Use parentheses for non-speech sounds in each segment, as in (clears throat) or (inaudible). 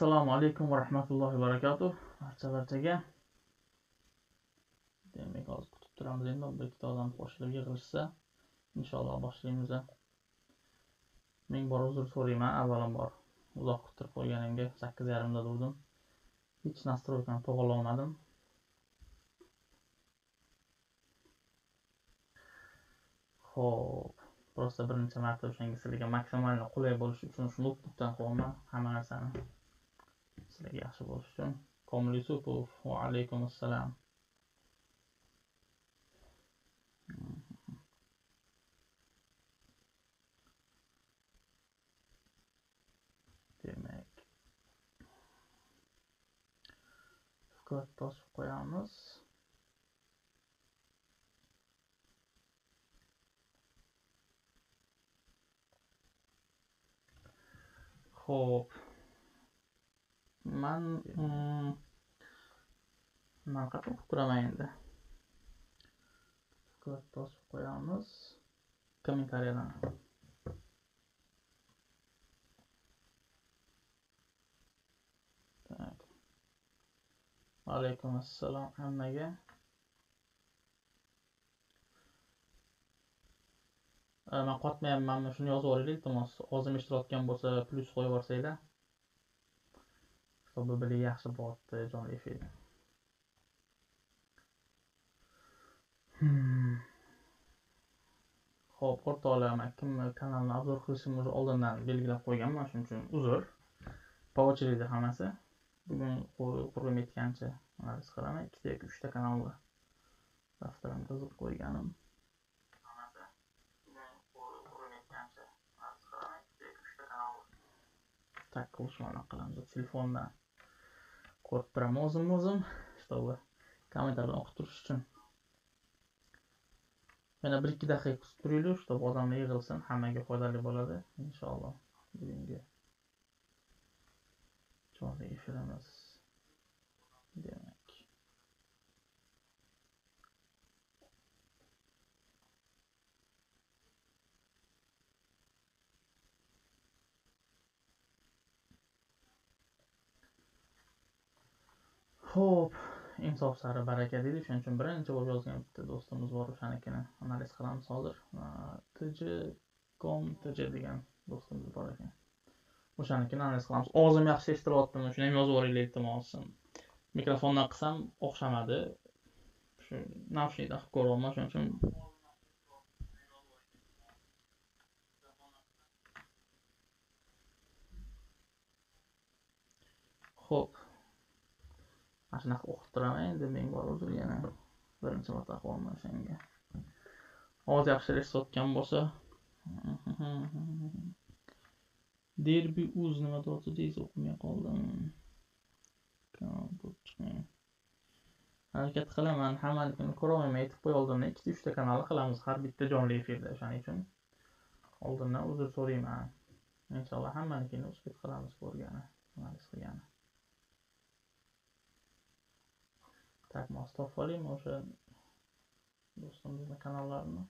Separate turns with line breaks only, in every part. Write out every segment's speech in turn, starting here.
assalomu alaykum va rahmatullohi va barakatuh. Barcha barchaga demak hozir kutib turamiz. Endi bir ikkita odam qo'shilib yig'ilishsa inshaalloh boshlaymiz ming bor uzr so'rayman. Avvalambor uzoq kuttirib qo'yganimga sakkiz yarimda turdim hech nastroykani to'g'irlolmadim ho'p просто birinchi marta o'shanga sizlarga maksimalni qulay bo'lishi uchun shu noutbukdan qo'yaman hamma narsani. Yaxshi bo'lishi uchun komil yusupov va alaykum assalom demak vkod bosib qo'yamiz ho'p man bunaqa o'qib turaman endi vkod bosib qo'yamiz kommentariyalarni alaykum assalom hammaga man qotmayapmanmi shuni yozib yuboringlar iltimos ovozim eshitilayotgan bo'lsa plyus qo'yib yuborsanglar чтобы были yaxshi bo'lyapti jonli efir hmm. ho'p o'rtoqlar man kimni kanalni obzor qilishimni уже oldindan belgilab qo'yganman shuning uchun uzr. По очереди hammasi. Bugun qo'lim yetgancha. Analiz qilaman ikkita yoki uchta kanalni daftarimga yozib qo'yganim. Tak qilishmani qilamiz. Telefondan. Ko'rib turaman o'zimni o'zim чтобы kommentariylarni o'qib turish uchun. Yana bir ikki daqiqa kutib turinglar чтобы odamlar yig'ilsin hammaga foydali bo'ladi. Inshaalloh bugungi jonli efirimiz demak. Ho'p insof sari baraka deydi. Shuning uchun birinchi bo'lib yozgan bitta do'stimiz bor o'shanikini analiz qilamiz hozir. Tj com tj degan do'stimiz bor ekan. O'shanikini analiz qilamiz. Og'zim yaxshi eshitilyaptimi? Shuni ham yozib yuboringlar iltimos. Mikrofondan qilsam o'xshamadi. Shu navshida qilib ko'ryapman shuning uchun. Ho'p mana shunaqa o'qib turaman endi menga bor uzr yana birinchi marta qilyapman senga ovoz yaxshi eshitilayotgan bo'lsa derbi uz nima deyapti deysiz o'qimay qoldim harakat qilaman hammanikini ko'rolmayman aytib qo'ya oldimdan ikkita uchta kanal qilamiz har bitta jonli efirda o'shaning uchun oldindan uzr so'rayman inshaalloh hammanikini uspid qilamiz ko'rgani qilgani tak mos topib olaymi o'sha do'stimizni kanallarini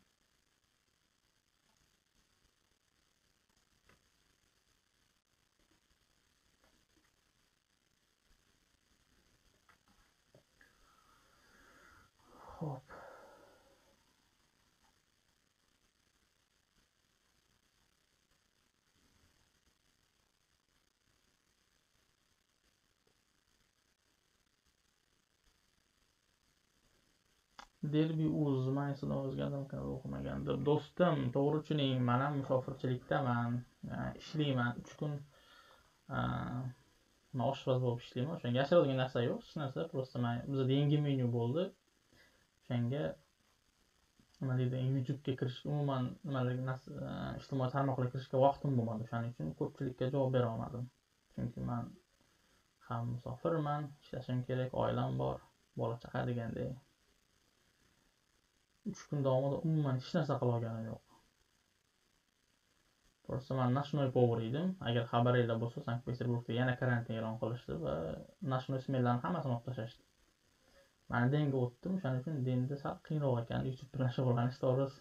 ho'p derbi uz man esa do'stim to'g'ri tushuning man ham musofirchilikdaman ishlayman. Uch kun man oshpaz bo'lib ishlayman. O'shanga yashiradigan narsa yo'q. Hech narsa просто man bizada yangi menyu bo'ldi. O'shanga nima deydi youtubega kirish umuman nimalarga ijtimoiy tarmoqlarga kirishga vaqtim bo'lmadi o'shaning uchun. Ko'pchilikka javob bera olmadim. Chunki man ham musofirman ishlashim kerak oilam bor bola chaqa deganday uch kun davomida umuman hech narsa qilolganim yo'q. Просто man nashnoy повар edim agar xabaringlar bo'lsa sankt peterburgda yana karantin e'lon qilishdi va nashnoy smenlarni hammasini olib tashlashdi. Man denga o'tdim o'shaning uchun denda sal qiyinroq ekan youtube bilan shug'ullanish to'g'risi.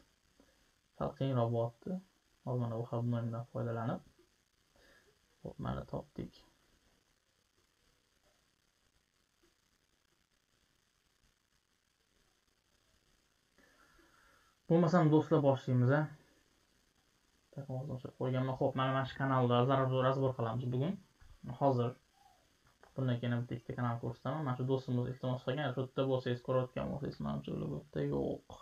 Sal qiyinroq bo'lyapti. Hozir mana bu foydalanib ho'p mana topdik. Bo'lmasam do'stlar boshlaymiz a ovozini o'chirib qo'yganman ho'p mana mana shu kanalda razbor qilamiz bugun. Hozir bundan keyin bitta ikkita kanal ko'rsataman. Mana shu do'stimiz iltimos qilgan shu yerda bo'lsangiz ko'rayotgan bo'lsangiz manimcha ular bu yerda yo'q.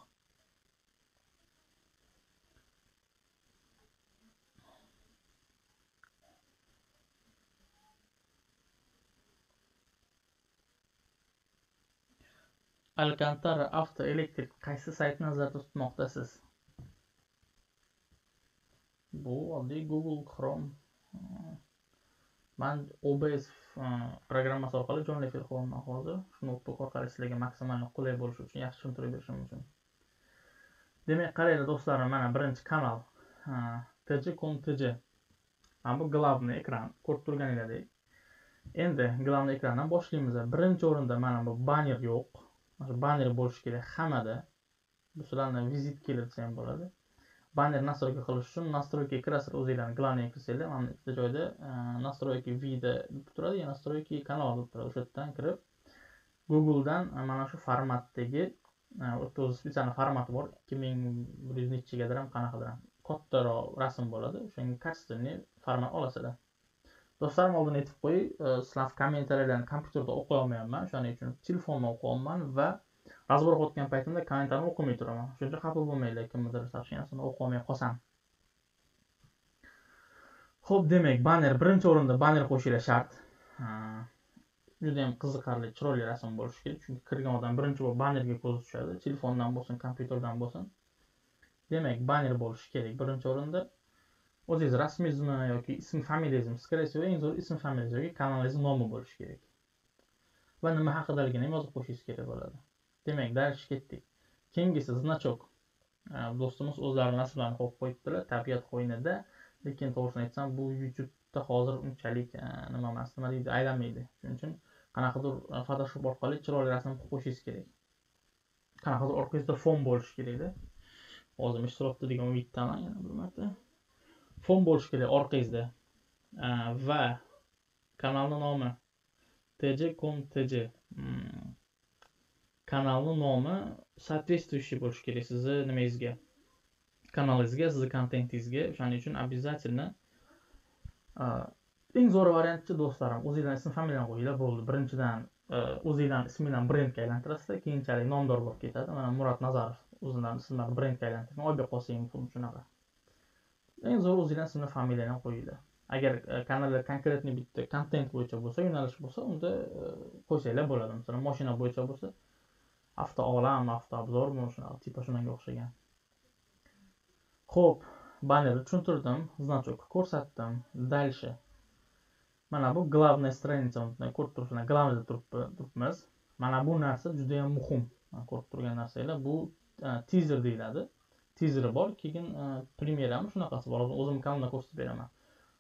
Alcantara avto elektrik qaysi saytni nazarda tutmoqdasiz? Bu oddiy google chrome man obs programmasi orqali jonli efir qilyapman hozir shu noutbuk orqali sizlarga maksimal qulay bo'lishi uchun yaxshi tushuntirib berishim uchun demak qaranglar do'stlarim mana birinchi kanal tj tj mana bu главный ekran ko'rib turganinglardek. Endi главный ekrandan boshlaymiz. Birinchi o'rinda mana bu banner yo'q. Banner bo'lishi kerak hammada. Bu sizlarni vizitkalar desa ham bo'ladi. Banner настройка qilish uchun nastroykaga kirasizlar o'zinglarni главныйga kirsanglar mana bitta joyda настройки vida deb turadi настройки kanal deb turadi. O'sha yerdan kirib googledan e, mana shu formatdagi e, o'zi специальный formati bor. ikki ming bir yuz nechagadir ham qanaqadir ham. Kattaroq rasm bo'ladi. O'shanga качественный format olasizlar do'stlarim oldin aytib qo'yay slav e, sizlar kommentariyalarni kompyuterda o'qiy olmayapman o'shaning uchun telefondan o'qiyapman va razbor o'qiyotgan paytimda kommentarni o'qimay turaman. Shuning uchun xafa bo'lmanglar kimnidir сообщениясini o'qiy qolsam. Ho'p demak banner. Birinchi o'rinda banner qo'shinglar shart. Judayam qiziqarli chiroyli rasm bo'lishi kerak chunki kirgan odam birinchi bo'lib bannerga ko'zi tushadi. Telefondan bo'lsin kompyuterdan bo'lsin. Demak banner bo'lishi kerak birinchi o'rinda. O'zingiz rasmingizmi yoki ism familiyangizmi скорее всего eng zo'r ism familiyangiz yoki kanalingiz nomi bo'lishi kerak. Va nima haqidaligini ham yozib qo'yishingiz kerak bo'ladi. Demak дальше ketdik. Keyingisi значок do'stimiz o'zlari nasblarni qo'yib qo'yibdilar tabiat qo'ynida. Lekin to'g'risini aytsam bu youtubeda hozir unchalik nima emas nima deydi aylanmaydi. Shuning uchun qanaqadir e, photoshop orqali chiroyli rasm qilib qo'yishingiz kerak. Qanaqadir orqangizda fon bo'lishi kerakda. Hozir ishtirokda degan umiddaman yana bir marta. Fon bo'lishi kerak orqangizda. Va kanalni nomi. Tj com tj hmm. kanalni nomi соответствующий bo'lishi kerak sizni nimangizga? Kanalingizga sizni kontentingizga o'shaning uchun обязательно eng zo'r variantchi do'stlarim o'zinglarni ism familiyani qo'yinglar bo'ldi. Birinchidan e, o'zinglarni isminglarni brendga aylantirasizlar keyinchalik nomdor bo'lib ketadi. Mana murat nazarov o'zidan ismlarni brendga aylantirgan. Oybek qosimov xuddi shunaqa eng zo'r o'zinglarni ismini familiyani qo'yinglar. Agar e, kanallar kanalda konkretniy bitta kontent bo'yicha bo'lsa yo'nalish bo'lsa unda e, qo'ysanglar bo'ladi. Masalan moshina bo'yicha bo'lsa avto olam avto obzormi shunaqa tipa shunga o'xshagan. Ho'p bannerni tushuntirdim значок ko'rsatdim дальше mana bu главная страница ko'rib turibsizlar главныйda turibmiz. Mana bu narsa juda yam muhim. Ko'rib turgan narsanglar bu e, tizer deyiladi. Tizeri bor keyin e, premyerami shunaqasi bor. O'zimni kanalimda ko'rsatib beraman.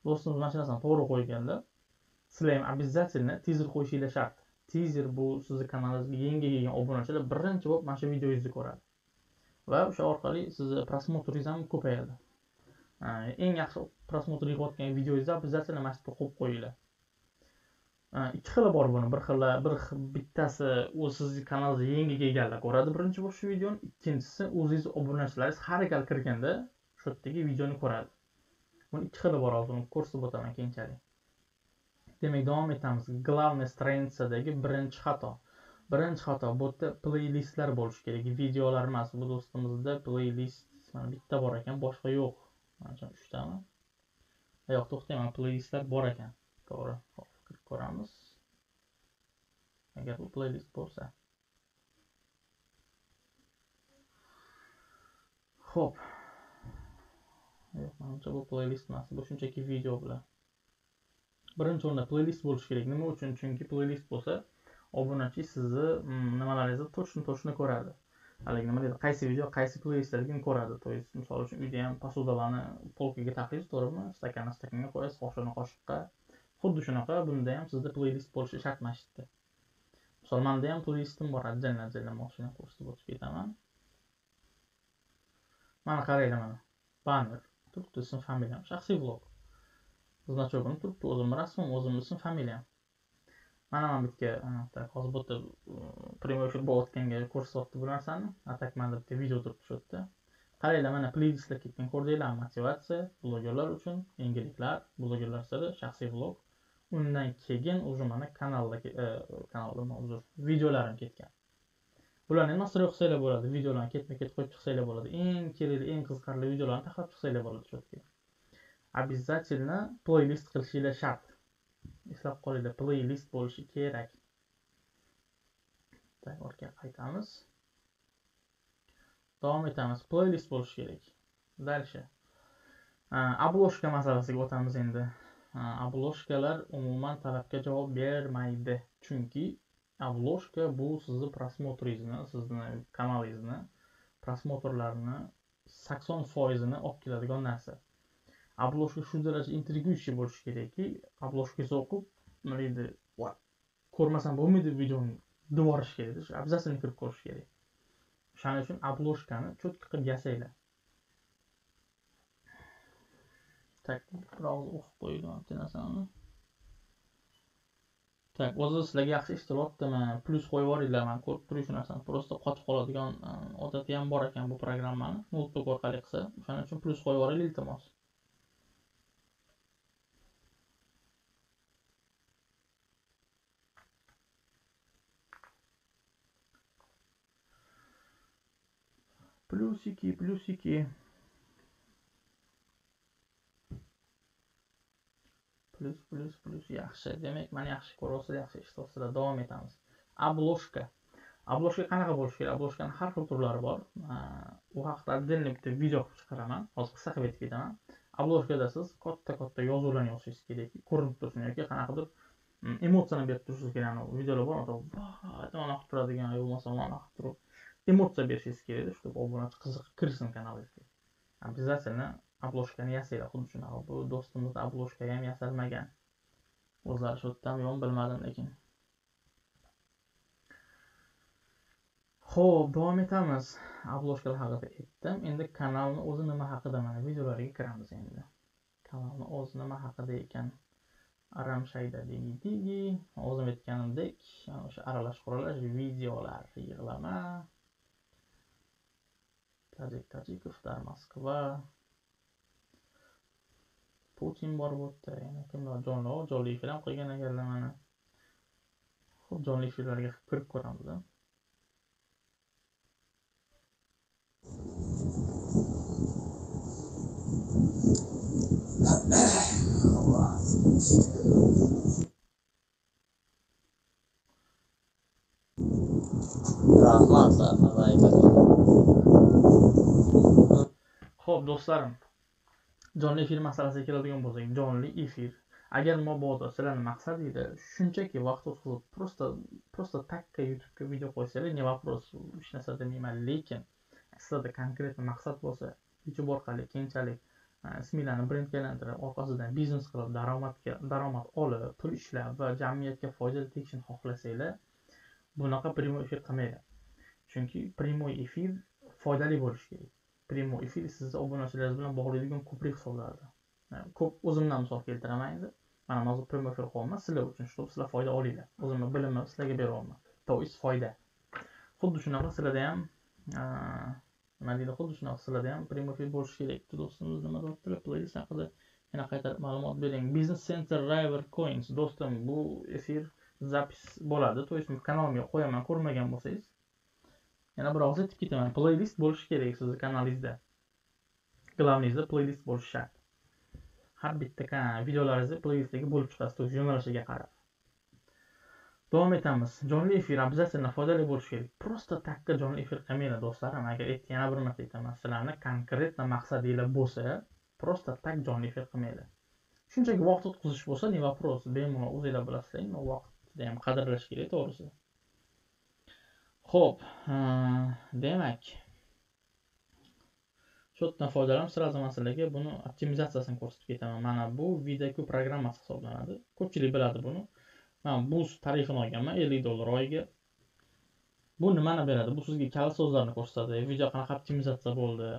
Do'stimiz mana shu narsani to'g'ri qo'yganda sizlar ham обязательно tizer qo'yishinglar shart. Tizer bu sizni kanalingizga yangi kelgan obunachilar birinchi bo'lib mana shu videongizni ko'radi. Va o'sha orqali sizni prosmotringiz ham ko'payadi e, eng yaxshi просмотр yig'ayotgan videongizni обязательно mana shu qo'yib qo'yinglar. Ikki xili bor buni. Bir xili bir bittasi o'z sizni kanalingizni yangi kelganlar ko'radi birinchi bo'lib shu videoni. Ikkinchisi o'zingiz obunachilaringiz har gal kirganda shu yerdagi videoni ko'radi. Buni ikki xili bor hozir uni ko'rsatib o'taman keyinchalik. Demak davom etamiz. Главный stranitsadagi birinchi xato. Birinchi xato bu yerda playlistlar bo'lishi kerak. Videolar emas bu do'stimizda playlist mana bitta bor ekan boshqa yo'q. Manimcha uchtami? Yo'q to'xtang playlistlar bor ekan. To'g'ri ko'ramiz. Agar bu playlist bo'lsa. Ho'p yo'q manimcha bu playlist emas. Bu shunchaki video bilan. Birinchi o'rinda playlist bo'lishi kerak. Nima uchun? Chunki playlist bo'lsa obunachi sizni nimalaringizni точно точно ko'radi. Haligi nima deydi? Qaysi video qaysi playlistlarligini ko'radi. То есть misol uchun uyda ham posudalarni polkaga taqiysiz to'g'rimi? Stakanni stakanga qo'yasiz qoshiqni qoshiqqa. Xuddi shunaqa bunda ham sizda playlist bo'lishi shart emas shu yerda misol manda ham playlistim bor отдельно отдельно moshina ko'rsatib o'tib ketaman. Mana qaranglar mana banner turibdi ism familiyam shaxsiy vlog значогim turibdi o'zimni rasmim o'zimni ism familiyam. Mana mana bu yerga hozir bu yerda прямой efir bo'layotganga ko'rsatyapti bu narsani atakmanda bitta video turibdi shu yerda. Qaranglar mana playlistlar ketgan ko'rdinglarmi? Motivatsiya blogerlar uchun yangiliklar blogerlar siri shaxsiy vlog undan keyin уже mana kanalda e, kanalda uzr videolarim ketgan. Bularni nastroy qilsanglar bo'ladi videolarni ketma ket qo'yib chiqsanglar bo'ladi. Eng kerakli eng qiziqarli videolarni taxlab chiqsanglar bo'ladi четкий обязательно playlist qilishinglar shart. Eslab qolinglar playlist bo'lishi kerak. Orqaga qaytamiz. Davom etamiz. Playlist bo'lishi kerak. Дальше обложка masalasiga o'tamiz endi. Обложкаlar umuman talabga javob bermaydi. Chunki обложка bu sizni prosmotringizni sizni kanalingizni prosmotrlarni sakson foizini olib keladigan narsa. Обложка shu darajada intriguющий bo'lishi kerakki обложкаsizni o'qib nima deydi ko'rmasam bo'lmaydi videoni deb yuborish kerak обязательно kirib ko'rish kerak o'shaning uchun обложкani четко qilib yasanglar. Tak biroz o'qib qo'ygan bitta narsani tak o'zi sizlarga yaxshi eshitilyaptimi plyus qo'yib yuboringlar man ko'rib turibman shu narsani просто qotib qoladigan odati ham bor ekan bu programmani noutbuk orqali qilsa o'shaning uchun plyus qo'yib yuboringlar iltimos Плюсики, плюсики. Plus, plus, plus. Yaxshi. Demak, mana yaxshi ko'ryapsizlar, yaxshi eshityapsizlar. Davom etamiz. Обложка. Обложка qanaqa bo'lishi kerak? Обложкаning har xil turlari bor. U haqida отдельный bitta video qilib chiqaraman. Hozir qisqa qilib aytib ketaman. obloshkada siz katta-katta yozuvlarni yozishingiz kerak. Ko'rinib tursin yoki qanaqadir emotsiyani berib turishingiz kerak. Videolar bor, mana qilib turadigan, bo'lmasa mana qilib turib emotsiya berishingiz kerakda чтобы obunachi qiziqib kirsin kanalingizga обязательно obloshkani yasaydi xuddi shunaqa bu do'stimiz обложка ham yasalmagan o'zlari shu yerdami yo'qmi bilmadim lekin ho'p davom etamiz obloshkalar haqida aytdim endi kanalni o'zi nima haqida mana videolariga kiramiz endi kanalni o'zi nima haqida ekan aramshayda digi o'zim aytganimdek o'sha aralash quralash videolar yig'lama tajik tajikovlar moskva putin bor bu yerda yana kimlar jonli jonli ham qilgan ekanlar mana. Ho'p jonli efirlarga kirib ko'ramiz rahmat Xo'p, do'stlarim, jonli efir masalasiga keladigan bo'lsak, jonli efir. Agar mabodo sizlarni maqsadinglar shunchaki vaqt o'tkazib просто просто takka youtubega video qo'ysanglar не вопрос hech narsa demayman lekin sizlarda konkretniy maqsad bo'lsa youtube orqali keyinchalik e, smilarni brendga aylantirib orqasidan biznes qilib daromadga daromad olib pul ishlab va jamiyatga foyda tegishini xohlasanglar bunaqa прямой efir qilmanglar chunki прямой efir foydali bo'lishi kerak. Primo efir sizni obunachilaringiz bilan bog'laydigan ko'prik hisoblanadi ko'p o'zimdan misol keltiraman endi mana hozir primo efir qilyapman sizlar uchun чтобы sizlar foyda olinglar. O'zimni bilimimni sizlarga beryapman то есть foyda. Xuddi shunaqa sizlarda ham nima deydi? Xuddi shunaqa sizlarda ham primo efir bo'lishi kerak. Do'stimiz nima deyaptilar playlist haqida yana qaytarib ma'lumot bering. Business center river coins. Do'stim bu efir zapis bo'ladi. То есть kanalimga qo'yaman. Ko'rmagan bo'lsangiz yana bir og'iz aytib ketaman playlist bo'lishi kerak sizni kanalingizda glavniyizda playlist bo'lishi shart har bitta videolaringizni playlistdagi bo'lib chiqasiz yo'nalishiga qarab davom etamiz jonli efir обязательно foydali bo'lishi kerak просто takka jonli efir qilmanglar do'stlarim agar yana bir marta aytaman sizlarni konkretно maqsadinglar bo'lsa просто tak jonli efir qilmanglar shunchaki vaqt o'tkazish bo'lsa не вопрос bemalol o'zinglar bilasizlar vaqtni ham qadrlash kerak to'g'risi Xo'p, demak shu yerdan foydalanib sразу masalaga buni optimizatsiyasini ko'rsatib ketaman. Mana bu VidaQ programmasi hisoblanadi. Ko'pchilik biladi buni. Men Boost tarifini olganman 50 dollar oyiga. Bu nimani beradi? Bu sizga kalit so'zlarni ko'rsatadi. Video qanaqa optimizatsiya bo'ldi?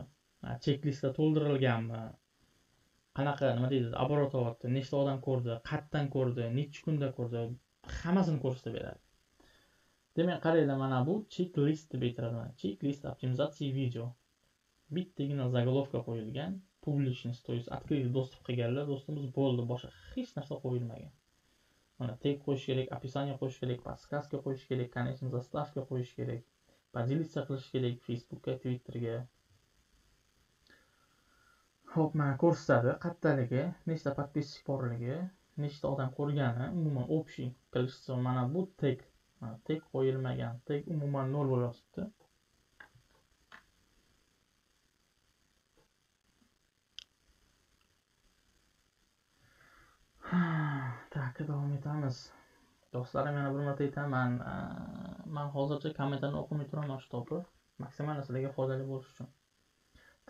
Checklistda to'ldirilganmi? Qanaqa nima deydi? Оборот olyapti, nechta odam ko'rdi, qayerdan ko'rdi, nechi kunda ko'rdi, hammasini ko'rsatib beradi. Demak qaranglar mana bu chek list deb aytiladi. Chek list optimizatsiya video. Bittagina zagolovka qo'yilgan publichность то есть открытый достуp qilganlar do'stimiz bo'ldi. Boshqa hech narsa qo'yilmagan. Mana tag qo'yish kerak описание qo'yish kerak подсказка qo'yish kerak конечно заставка qo'yish kerak поделиться qilish kerak facebookka twitterga. Ho'p mana ko'rsatadi. Qayerdaligi nechta подписчик borligi nechta odam ko'rgani umuman общий количество mana bu tag tek qo'yilmagan tek umuman nol bo'lib yozibdi так davom etamiz. Do'stlarim yana bir marta aytaman man hozircha kommentarni o'qimay turaman shu topi. Maksimal sizlarga foydali bo'lishi uchun.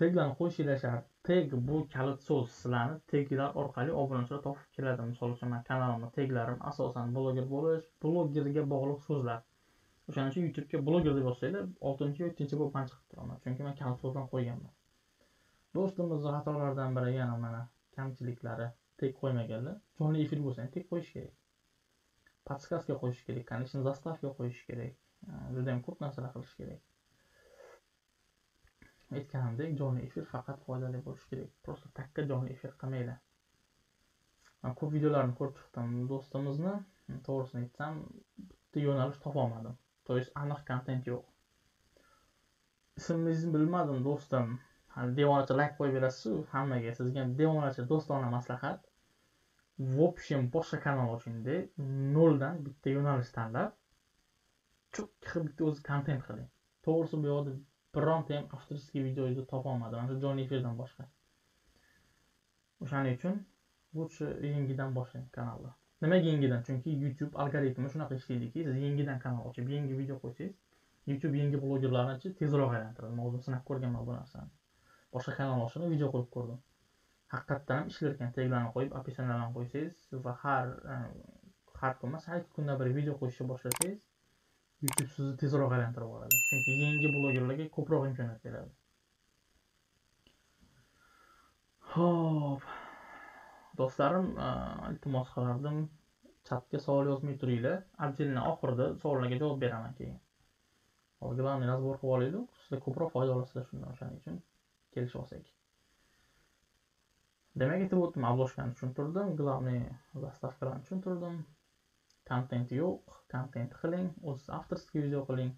Teglarni qo'yishinglar shart teg bu kalit so'z sizlarni teglar orqali obunachilar topib keladi. Misol uchun man kanalimni teglarim asosan bloger bo'lish blogerga bog'liq so'zlar. O'shaning uchun youtubega bloger deb yozsanglar oltinchi yo yettinchi bo'lib man chiqib turaman chunki man kalit so'zdan qo'yganman. Do'stimizni xatolaridan biri yana mana kamchiliklari tek qo'ymaganlar. Jonli efir bo'lsa ham tek qo'yish kerak. Podskaska qo'yish kerak конечно заставка qo'yish kerak. Judayam ko'p narsalar qilish kerak. Aytganimdek jonli efir faqat foydali bo'lishi kerak. Просто takka jonli efir qilmanglar man ko'p videolarni ko'rib chiqdim. Do'stimizni hmm, to'g'risini aytsam bitta yo'nalish topolmadim. То есть aniq kontent yo'q. Ismingizni bilmadim do'stim. Devonacha layk qo'yib berasizu hammaga. Sizga devonacha do'stona maslahat. В общем boshqa kanal ochingda noldan bitta yo'nalish tanlab cho'kka bitta o'zi kontent qiling. To'g'risi bu yoqda bironta ham avtorskiy videoyingizni topolmadim ana shu jonli efirdan boshqa. O'shaning uchun лучше yangidan boshlang kanalni nimaga yangidan chunki youtube algoritmi shunaqa ishlaydiki siz yangidan kanal ochib yangi video qo'ysangiz youtube yangi blogerlarnichi tezroq aylantiradi. Man o'zim sinab ko'rganman bu narsani. Boshqa kanal ochib video qo'yib ko'rdim. Haqiqatdan ham ishlar ekan. Teglarni qo'yib описаниyalarni qo'ysangiz va har e, har kun emas har ikki kunda bir video qo'yishni boshlasangiz youtube sizni tezroq aylantirib yuboradi chunki yangi blogerlarga ko'proq imkoniyat beradi. Ho'p do'stlarim iltimos qilardim. Chatga savol yozmay turinglar. Отдельно oxirida savollarga javob beraman keyin. Hozir главный разбор qilib olaylik. Sizlar ko'proq foyda olasizlar shundan o'shaning uchun. Kelishib olsak. Demak aytib o'tdim обложкani tushuntirdim. Главный заставкаlarni tushuntirdim. Kontent yo'q kontent qiling o'ziz avtorskiy video qiling.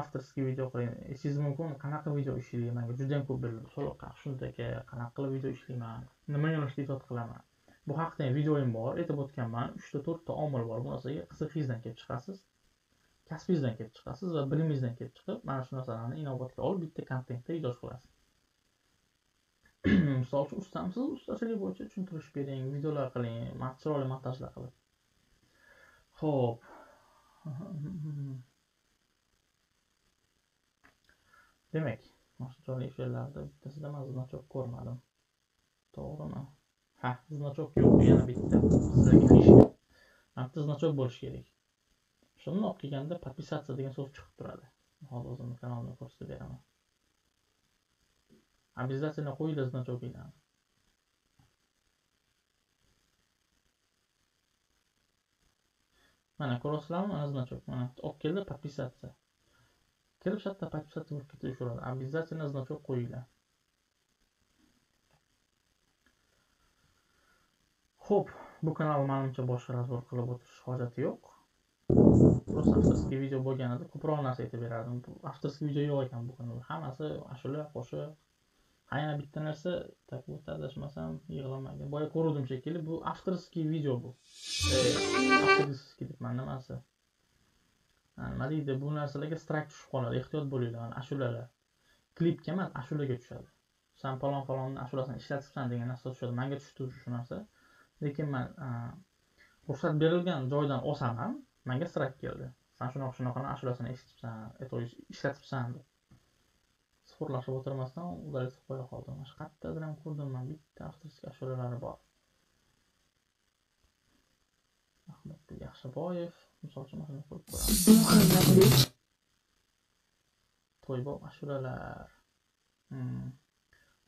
Avtorskiy video qiling. Eshingiz mumkin qanaqa video ishlayman? Manga juda yam ko'p berildi soliq shunday aka qanaqa qilib video ishlayman? Nima yo'nalishda ijod qilaman? Bu haqida ham videoyim bor aytib o'tganman uchta to'rtta omil bor. Bu narsaga qiziqingizdan kelib chiqasiz kasbingizdan kelib chiqasiz va bilimingizdan kelib chiqib mana shu narsalarni inobatga olib bitta kontentda ijod qilasiz. (clears throat) Misol uchun ustamsiz ustachilik bo'yicha tushuntirish bering videolar qiling chiroyli montajlar qilib. Ho'p demak mana shu jonli bittasida man значок ko'rmadim to'g'rimi ha значок yo'q yana bitta sizlarga fishka mana bitta значок bo'lishi kerak shundoq qilganda подписаться degan so'z chiqib turadi hozir o'zimni kanalimda ko'rsatib beraman Обязательно qo'yinglar значокinglarni. Mana ko'ryapsizlarmi Mana значок. Mana olib keldi подписаться. kirib shu yerda подписаться bo'lib ketaveradi. Обязательно значок qo'yinglar. ho'p bu kanal manimcha boshqa razbor qilib o'tirish hojati yo'q. Просто авторский video bo'lganida ko'proq narsa aytib berardim. Avtorskiy video yo'q ekan bu kanalda. Hammasi ashula, qo'shiq, yana bitta narsa так вот adashmasam yig'lamagan boya ko'ruvdim shekilli bu avtorskiy video bu. E, avtorskiy mana nimasi? Nima deydi bu narsalarga strayk tushib qoladi ehtiyot bo'linglar mana ashulalar. Klipga emas ashulaga tushadi. San falon falonni ashulasini ishlatibsan degan narsa tushadi manga tushdi shu narsa. Lekin man ruxsat berilgan joydan olsam ham manga strayk keldi. San shunaqa shunaqani ashulasini eshitibsan e, ishlatibsan deb. Chuqurlashib o'tirmasdan udalib qo'ya qoldim. Shu qayerdadir ham ko'rdim man bitta avtorskiy ashulalari bor. Ahmadbek yaxshiboyev misol uchun mana shuni ko'rib ko'ramiz. To'ybob ashulalar. Hmm.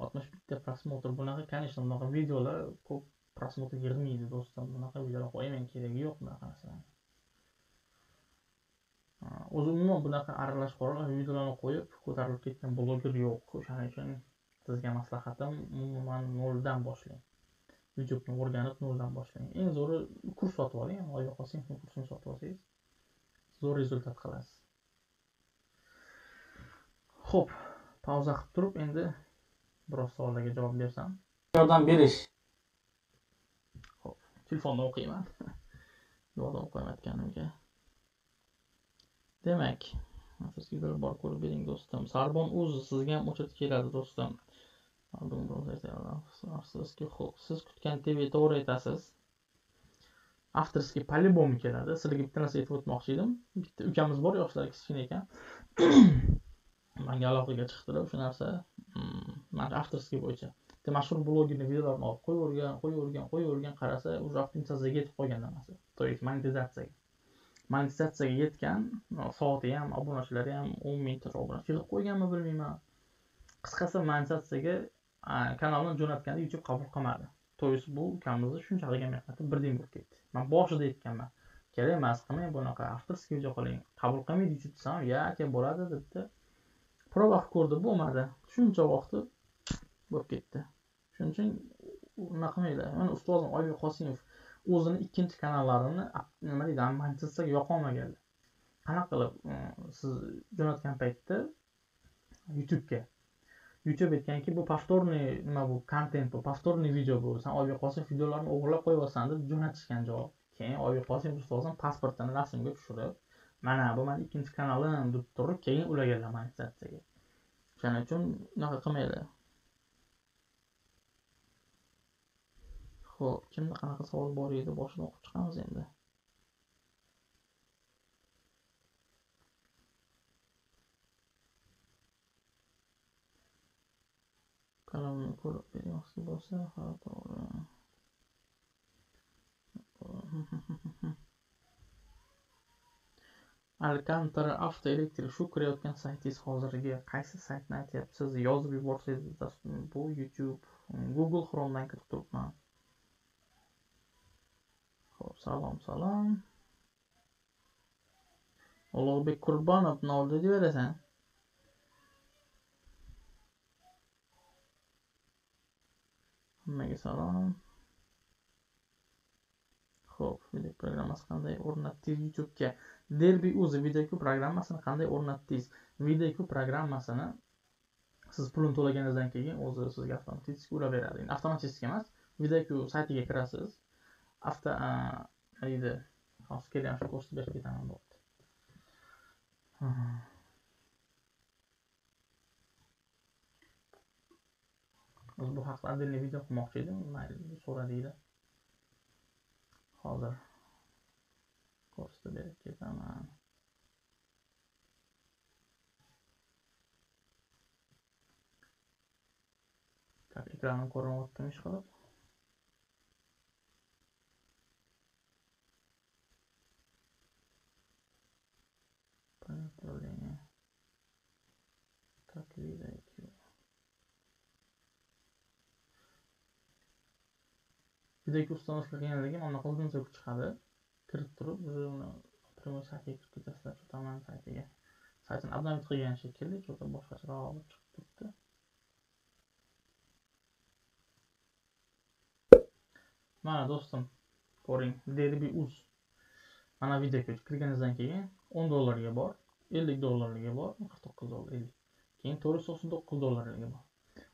Oltmish bitta просмотр bunaqa конечно bunaqa videolar ko'p просмотр yig'maydi do'stim. Bunaqa videolar qo'ymang keragi yo'q bunaqa narsalarni. O'zi umuman bunaqa aralash quralash videolarni qo'yib ko'tarilib ketgan bloger yo'q. O'shaning uchun sizga maslahatim umuman noldan boshlang. Youtubeni o'rganib noldan boshlang. Eng zo'ri kurs sotib oling oybek qosimovni kursini sotib olsangiz zo'r rezultat qilasiz. Ho'p pauza qilib turib endi biroz savollarga javob bersam.
Yordam berish.
Ho'p telefonda o'qiyman. (laughs) Yordam qo'ymayotganimga demak videolar bor ko'rib bering do'stim. Sarbon uz sizga ham o'chirib keladi do'stim. Afsuski siz kutgan tv to'g'ri aytasiz. Avtorskiy по любому keladi. Sizlarga bitta narsa aytib o'tmoqchi edim. Bitta ukamiz bor yoshlari kichkina ekan. (clears throat) Manga aloqaga chiqdilar o'sha narsa hmm, mana авторский bo'yicha. Bitta mashhur blogerni videolarini olib qo'yavergan qo'yavergan qo'yavergan qarasa уже optimizatsiyaga yetib qolgan hammasi то есть monetizatsiyaga. Monetizatsiyaga yetgan soati ham obunachilari ham o'n mingta obunachi yig'ib qo'yganmi bilmayman. Qisqasi monetizatsiyaga kanalni jo'natganda youtube qabul qilmadi. То есть bu ukamizni shunchalik mehnati birdan bo'lib ketdi. Man boshida aytganman. Kerak emas qilmang bunaqa авторский video qiling. Qabul qilmaydi youtube desam ya aka bo'ladi debdi. Prova qilib ko'rdi bo'lmadi. Shuncha vaqti bo'lib ketdi. Shuning uchun unaqa qilmanglar. Mana ustozim oybek qosimov o'zini ikkinchi kanallarini nima deydi monetizatsiyaga yoqolmaganlar qanaqa qilib siz jo'natgan paytda youtubega youtube aytganki bu повторный nima bu kontent bu повторный video bu san oybek qosimov videolarini o'g'irlab qo'yyapsan deb jo'natishgan javob keyin oybek qosimov ustozim pasportini rasmga tushirib mana bu mani ikkinchi kanalim deb turib keyin ulaganlar monetizatsiyaga. O'shaning uchun unaqa qilmanglar Xo'p, kimda qanaqa savol bor edi? Boshini o'qib chiqamiz endi. Qalamni ko'rib bermoqchi bo'lsa, ha, to'g'ri. (laughs) Alcantara avtoelektrik shu kirayotgan saytingiz hozirgi qaysi saytni aytyapsiz? Yozib yuborsangiz bu YouTube, Google Chrome'dan kirib turibman. Xo'p, salom, salom. Ulug'bek Qurbonov Qurbonovni oldi deyverasan. Hammaga salom. Xo'p, video programmasi qanday o'rnatdingiz YouTube'ga? Derbi o'zi video programmasini qanday o'rnatdingiz? Video programmasini siz pulini to'laganingizdan keyin o'zi sizga avtomatik uraveradi. Avtomatik emas, video saytiga kirasiz. After nima deydi hozir kelyapman shu kursni berib ketaman bo'ldi o'zi bu haqida отдельный video qilmoqchi edim mayli so'radinglar hozir kursni berib ketaman. Так ekranim ko'rinyaptimi ishqilib. Направление. Как видать. Videoga ustamash qilganligi mana bunaqa uzun chiqadi. Kirib turib, uni напрямую saytiga kirib ketasizlar, cho'taman saytiga. Saytini обновить qilgan shekilli, cho'ta boshqacharoq olib chiqib turibdi. Mana do'stim, ko'ring, Derby. Mana videoga kirganingizdan keyin 10 dollarga bor 50 dollarligi bor 49 dollar 50 keyin 499 dollarligi bor.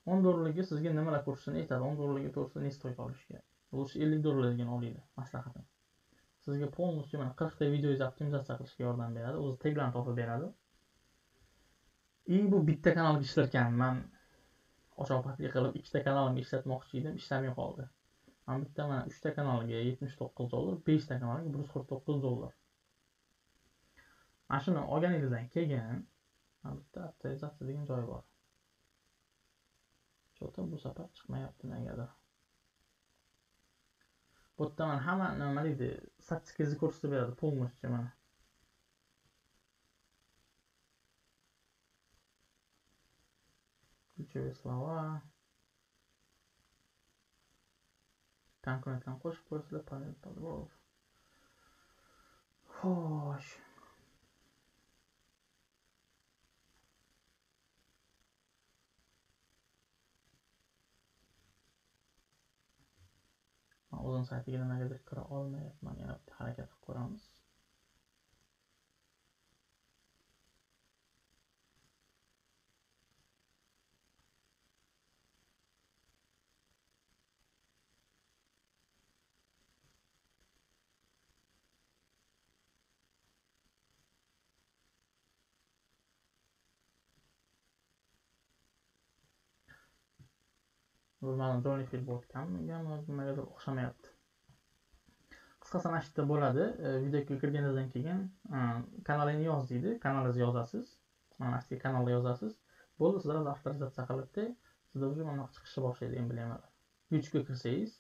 10 dollarligi sizga nimalar ko'rsatishini aytadi 10 dollarga to'g'risida настройка olishga? Lучше 50 dollarligini olinglar maslahatim. Sizga полностью mana 40 ta videongizni optimizatsiya qilishga yordam beradi o'zi teglarni topib beradi. И bu bitta kanalga ishlarkan man ochoqpatlik qilib ikkita kanalimga ishlatmoqchi edim ishlamay qoldi man bitta mana uchta kanalga 79 dollar beshta kanalga 149 dollar mana shuni olganingizdan keyin bitta optimizatsiya degan joyi bor. Что bu safar chiqmayapti negadir. Bu yerda mana hamma nima deydi statistikangizni ko'rsatib beradi полностью mana. Ключевые слова konkurentlarni qo'shib qo'yasizlar ho'sh telefon saytiga nimagadir kira olmayapman yana bitta harakat qilib ko'ramiz. Mana jonli efir bo'layotganmi nimagadir o'xshamayapti. Qisqasi mana shu yerda bo'ladi e, videoga kirganingizdan keyin e, kanalini yoz deydi. Kanalingizni yozasiz. Mana shu kanalga yozasiz. Bo'ldi sizlar avtorizatsiya qilibdi. Sizda уже mana chiqishni boshlaydi emblemalar youtubega kirsangiz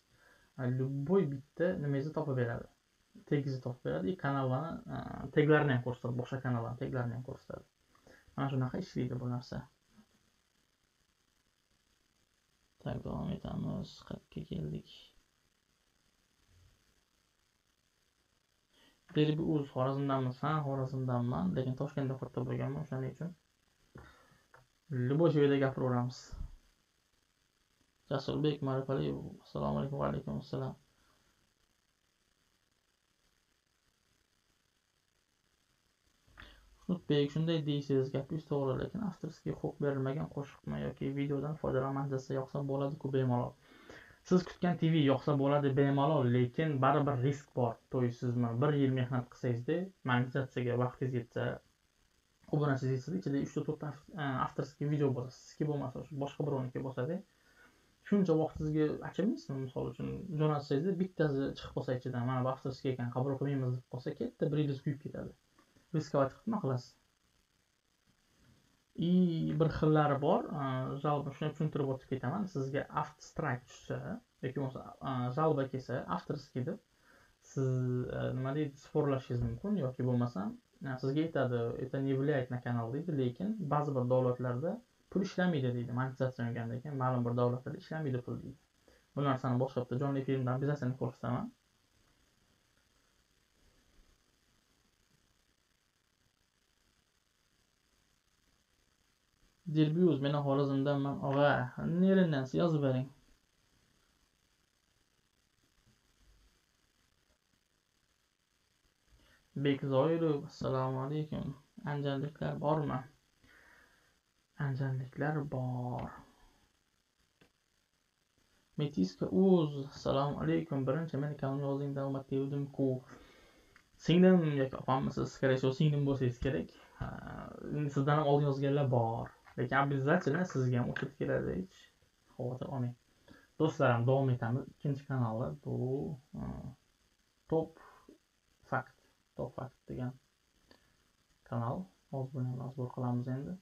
e, любой bitta nimangizni topib beradi? Tegingizni topib beradi. И kanallarni teglarini ham ko'rsatadi. Boshqa kanallarni teglarini ham ko'rsatadi. Mana shunaqa ishlaydi bu narsa. Tak davom etamiz qayerga keldik. Derbi uz xorazmdanmiz ha xorazmdanman lekin toshkentda katta bo'lganman o'shaning uchun. Любой joyda gapiraveramiz jasurbek ma'rifaliyev assalomu alaykum va alaykum assalom Xushnudbek shunday deysiz, gapingiz to'g'ri, lekin avtorskiga huquq berilmagan qo'shiqmi yoki videodan foydalanmanchasi yoqsa bo'ladi-ku bemalol. Siz kutgan TV yoqsa bo'ladi bemalol, lekin baribir risk bor. To'ysizmi, bir yil mehnat qilsangizda monetizatsiyaga vaqtingiz yetsa, obunachingiz yetsa, ichida 3-4 ta avtorskiy video bo'lsa, sizniki bo'lmasa, boshqa birovniki bo'lsada shuncha shuncha vaqtingizga achimaysizmi misol uchun? Jo'natsangizda bittasi chiqib qolsa ichidan mana bu avtorskiy ekan qabul qilmaymiz deb qolsa katta bir yilningiz kuyib ketadi. Riskovать qilib nima qilasiz и bir xillari bor. Жалоба shuni tushuntirib o'tib ketaman. Sizga strike tushsa yoki bo'lmasa жалоба kelsa авторский deb siz nima deydi sporlashingiz mumkin yoki bo'lmasam sizga aytadi это не влияет на канал deydi lekin ba'zi bir davlatlarda pul ishlamaydi deydi. Monetizatsiya o'lgandan keyin ma'lum bir davlatlarda ishlamaydi pul deydi. Bu narsani boshqa bitta jonli filmdan obязательно ko'rsataman Derbiyuz meni Xorazmdanman og'a. Nerindan yozib bering. Bekzoirov, assalomu alaykum. Anjanliklar bormi? Anjanliklar bor. Metiska uz, assalomu alaykum. Birinchi meni kanalimga yozing davom etgandim-ku. Singlim yoki opamisiz? Скорее всего, singlim bo'lsangiz kerak. Sizdan ham oldin yozganlar bor. Lekin обязательно sizga ham o'tib keladi hech xavotir olmang. Do'stlarim davom etamiz. Ikkinchi kanali bu e, top fakt top fakt degan kanal. Hozir buni ham mazkur qilamiz endi.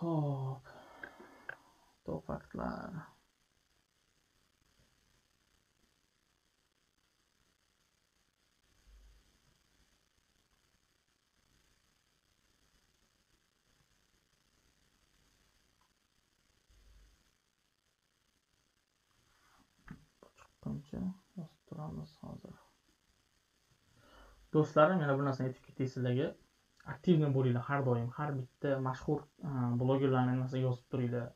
Hop. Faktlar chiqquncha yozib turamiz hozir. Do'stlarim yana bir narsani aytib ketay sizlarga. Aktivniy bo'linglar har doim har bitta mashhur e, blogerlarni nimasiga yozib turinglar.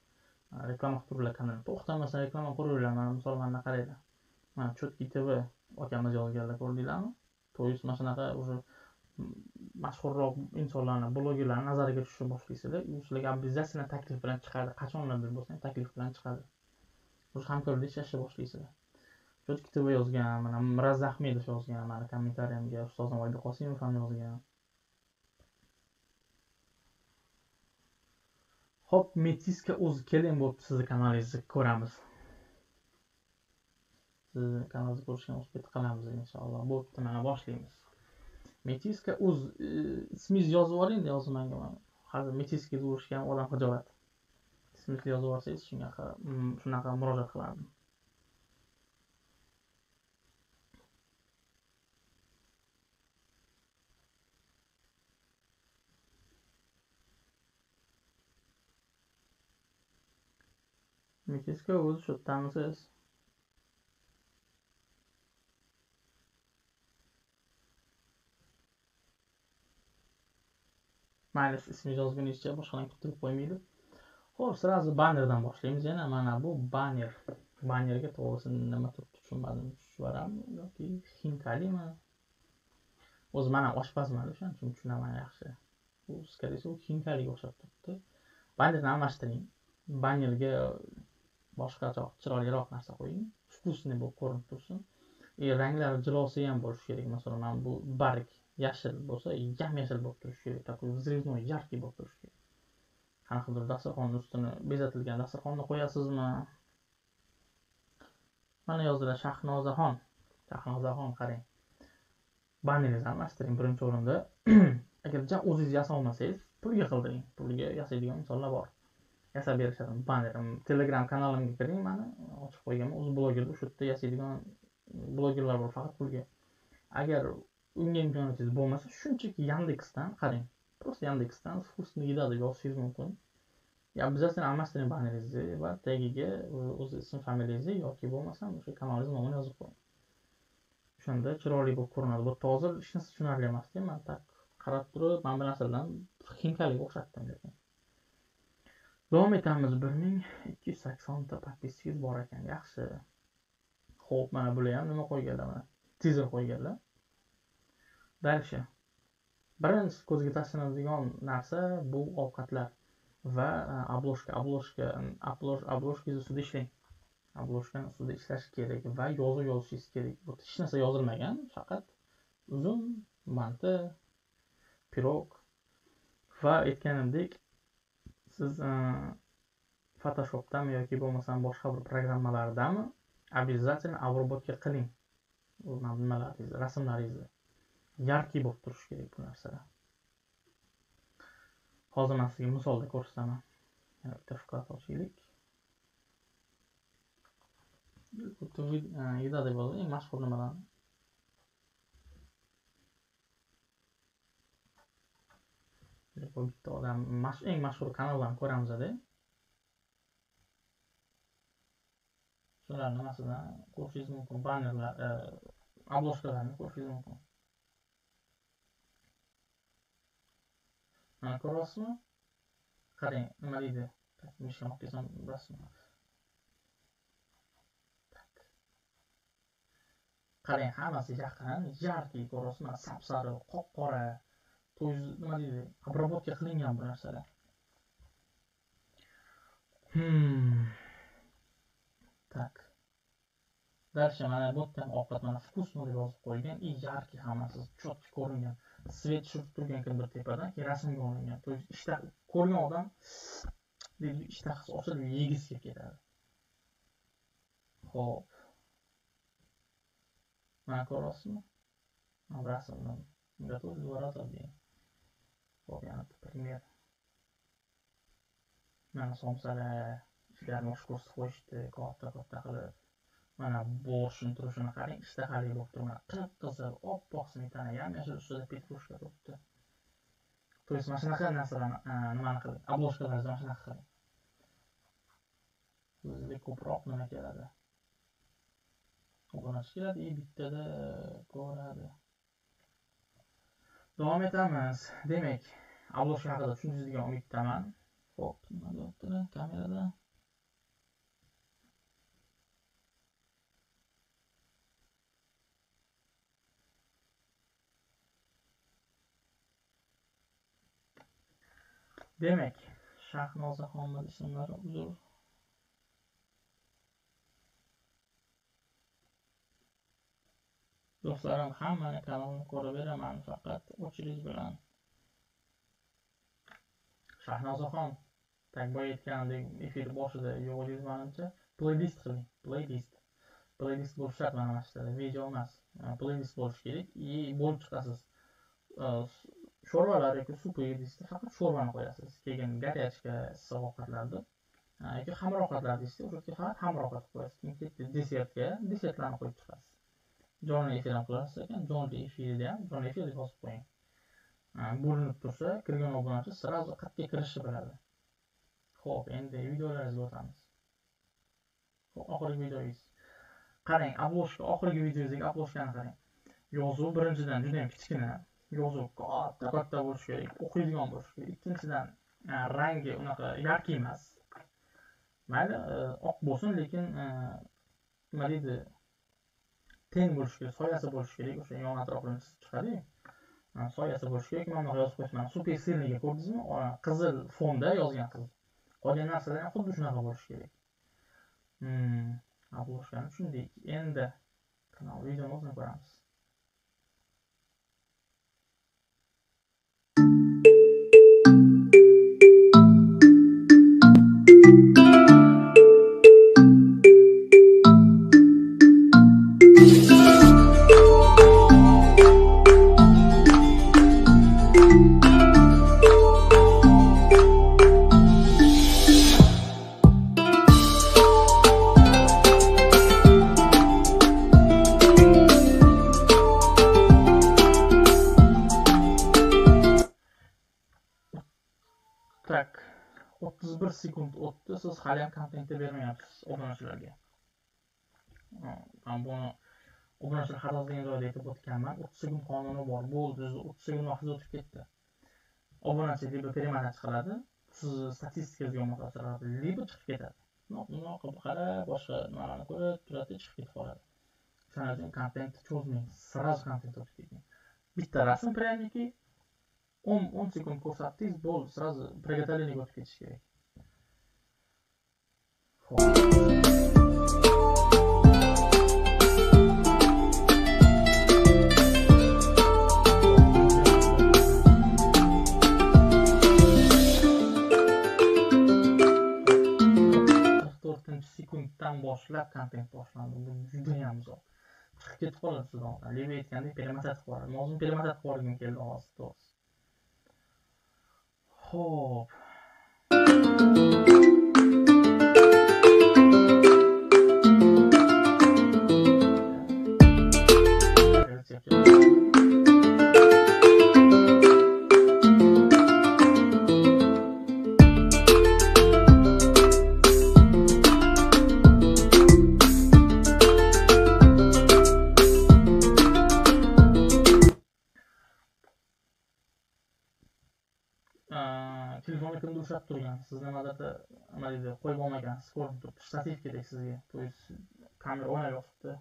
Reklama qilib turibdilar kanalni to'xtamasdan reklama quraveringlar mana misol mana qaranglar. Mana cho'tki tv akamiz yozganlar ko'rdinglarmi то есть mana shunaqa уже mashhurroq insonlarni blogerlarni nazariga tushishni boshlaysizlar. U sizlarga обязательно taklif bilan chiqadi. Qachonlardir bo'lsa ham taklif bilan chiqadi. Уже hamkorlikda ishlashni boshlaysizlar. Cho'tki tv yozgan mana miraz ahmedov yozgan mana kommentariyamga ustozim voyda qosimov ham yozgan. Hop, Metiska o'zi keling bo'lib sizni kanalingizni ko'ramiz. Sizni kanalingizni ko'rishga uspet qilamiz inshaalloh. Bo'pti, mana boshlaymiz. Metiska o'z e, ismingizni yozib oling, yozib menga. Hozir Metiska urishgan odam xijolat. Ismingizni yozib yuborsangiz shunaqa shunaqa murojaat qilardim. космическое лучше танцес maalesef ismi yozgunicha boshqalarni kultirib qo'ymaydi. Ho'p сразу bannerdan boshlaymiz. Yana mana bu banner. Bannerga to'g'risi nima turibdi tushunmadim. Chuchvarami yoki hintalimi o'zi mana oshpazman o'shaning uchun tushunaman yaxshi. U скорее всего hintaga o'xshab turibdi. Bannerni almashtiring. Bannerga boshqacha chiroyliroq narsa qo'ying. Вкусный bo'lib ko'rinib tursin. И ranglari jilosi ham bo'lishi kerak. Masalan mana bu barg yashil bo'lsa yam yashil bo'lib turishi kerak. Такой взрывной яркий bo'lib turishi kerak. Qanaqadir dasturxonni ustini bezatilgan dasturxonni qo'yasizmi? Mana yozdilar shahnozaxon. Shahnozaxon qarang. Banneringizni almashtiring birinchi o'rinda. (clears throat) Agar o'zingiz yasolmasangiz pulga qildiring. Pulga yasaydigan insonlar bor. Yasab berishadi banner telegram kanalimga kiring mani ochib qo'yganman o'zi bloger o'sha yerda yasaydigan blogerlar bor faqat pulga agar unga imkoniyatingiz bo'lmasa shunchaki yandeksdan qarang просто yandeksdan вкусный еда deb yozishingiz mumkin обязательно almashtiring banneringizni va tagiga o'z ism familiyangizni yoki bo'lmasam o'sha kanalingizni nomini yozib qo'ying o'shanda chiroyli bo'lib ko'rinadi bu hozir hech narsa tushunarli emasda man tak qarab turib mana bu narsalardan hinkalik o'xshatdim lekin davom etamiz. Bir ming ikki yuz saksonta подписканgiz bor ekan. Yaxshi. Ho'p mana bular ham nima qo'yganlar? Mana tizer qo'yganlar. Дальше birinchi ko'zga tashlanadigan narsa bu ovqatlar va e, обложка обложка обложка ustida ishlang. Обложкani ustida ishlash kerak va yozuv yozishingiz kerak. Bu hech narsa yozilmagan faqat uzum manti pirog va aytganimdek siz e, photoshopdami yoki bo'lmasam boshqa bir programmalardami обязательно обработка qiling. Nimalaringizni rasmlaringizni. Яркий bo'lib turishi kerak bu narsalar. Hozir man sizga misolda ko'rsataman yana bitta vklad ochaylik еда deb yozing eng mashhur nimalarni? Bitta odam eng mashhur kanallarni ko'ramizda shular nimasidan ko'rishingiz mumkin bannerlar обложкаlarni ko'rishingiz mumkin mana ko'ryapsizmi qarang nima deydi mishka olib kelsam bilasizmi qarang hammasi yaqin jarki ko'ryapsizmi sap sariq qop qora tez nima deydi обработка qilingan bu narsalar так. Дальше mana bu yerda ham ovqat mana вкусно deb yozib qo'yilgan и яркий hammasi четкий ko'ringan svet tushirib turgan kimdir tepadan keyin rasmga olingan то есть ishtah ko'rgan odam ishtahasi ochilib yegisi kelib ketadi ho'p mana ko'ryapsizmi rasmni готовы два раза в день ho'p yana пример mana somsalar ishlarni osh ko'rsatib qo'yishdi. Katta katta qilib. Mana borshini turishini qarang. Ishtahali bo'lib turibdi qip qizil oppoq smetana yam yashil ustida petrushka turibdi. То есть mana shunaqa narsalarni nimani qiling обложкаларni mana shunaqa qiling sizga ko'proq nima keladi? Obunachi keladi и bittada ko'radi. Davom etamiz demak обложка haqida tushundingiz degan umiddaman ho'p. Nima deyaptilar kamerada demak shahnozaxonmi ismlari uzr do'stlarim hammani kanalini ko'raveraman faqat o'chiringiz bilan. Shahnozaxon boya aytgandek efir boshida yo'q edingiz manimcha playlist qiling playlist. Playlist bo'lishi shart mana mana video emas. Playlist bo'lishi kerak. И bo'lib chiqasiz. Sho'rvalar yoki sup yeysizda faqat sho'rvani qo'yasiz. Keyin горячка issiq ovqatlarni yoki xamir ovqatlar deysizda o'sha faqat xamir ovqat qo'yasiz. Keyin desertga desertlarni qo'yib chiqasiz. Jonli efir qilasiz ekan jonli efirda ham jonli efir deb yozib qo'ying. Bo'linib tursa kirgan obunachi сразу qayerga kirishni biladi. Ho'p endi videolaringizga o'tamiz. Oxirgi videongiz qarang обложка oxirgi videongizdagi обложкani qarang. Yozuv birinchidan juda yam kichkina. Yozuv katta katta bo'lishi kerak o'qiydigan bo'lishi kerak. Ikkinchidan rangi unaqa yarkiy emas. Mayli e, oq bo'lsin lekin e, nima deydi? Teng bo'lishi kerak soyasi bo'lishi kerak o'sha yon atrofini chiqadiyu soyasi bo'lishi kerak mana bunaqa yozib qo'yibman super sильныйga ko'rdingizmi? Qizil fonda yozgan qiz qolgan narsalar ham xuddi shunaqa bo'lishi kerak. Обложкani tushundik. Endi videoni o'zini ko'ramiz o'tdi siz haliyam kontentni bermayapsiz obunachilarga man buni obunachilar xato degan joyda aytib o'tganman o'ttiz kun qonuni bor bo'ldi o'ttiz kun vaqt o'tib ketdi obunachi либо перемотать qiladi sizni statistikangizga moslashtiradi либо chiqib ketadi bunaqa qarab boshqa nimalarni ko'rib turadi chiqib ketib qoladi shuning uchun kontentni cho'zmang сразу kontent o'tib keting bitta rasm пряники o'n o'n sekund ko'rsatdingiz bo'ldi сразу приготовлениеga o'tib ketish kerak sekunddan boshlab kontent boshlandi bu judayam uzoq chiqib ketib qoladi sizdan lib aytgandek перемотать qilib yuboradi man o'zim qilib yuborgim keldi hozir to'g'risi. Ho'p telefonni kimdir ushlab turgan siz nimadirda nima deydi qo'yib olmagansiz ko'rinib turibdi shtativ kerak sizga то есть kamera o'ynab yotibdi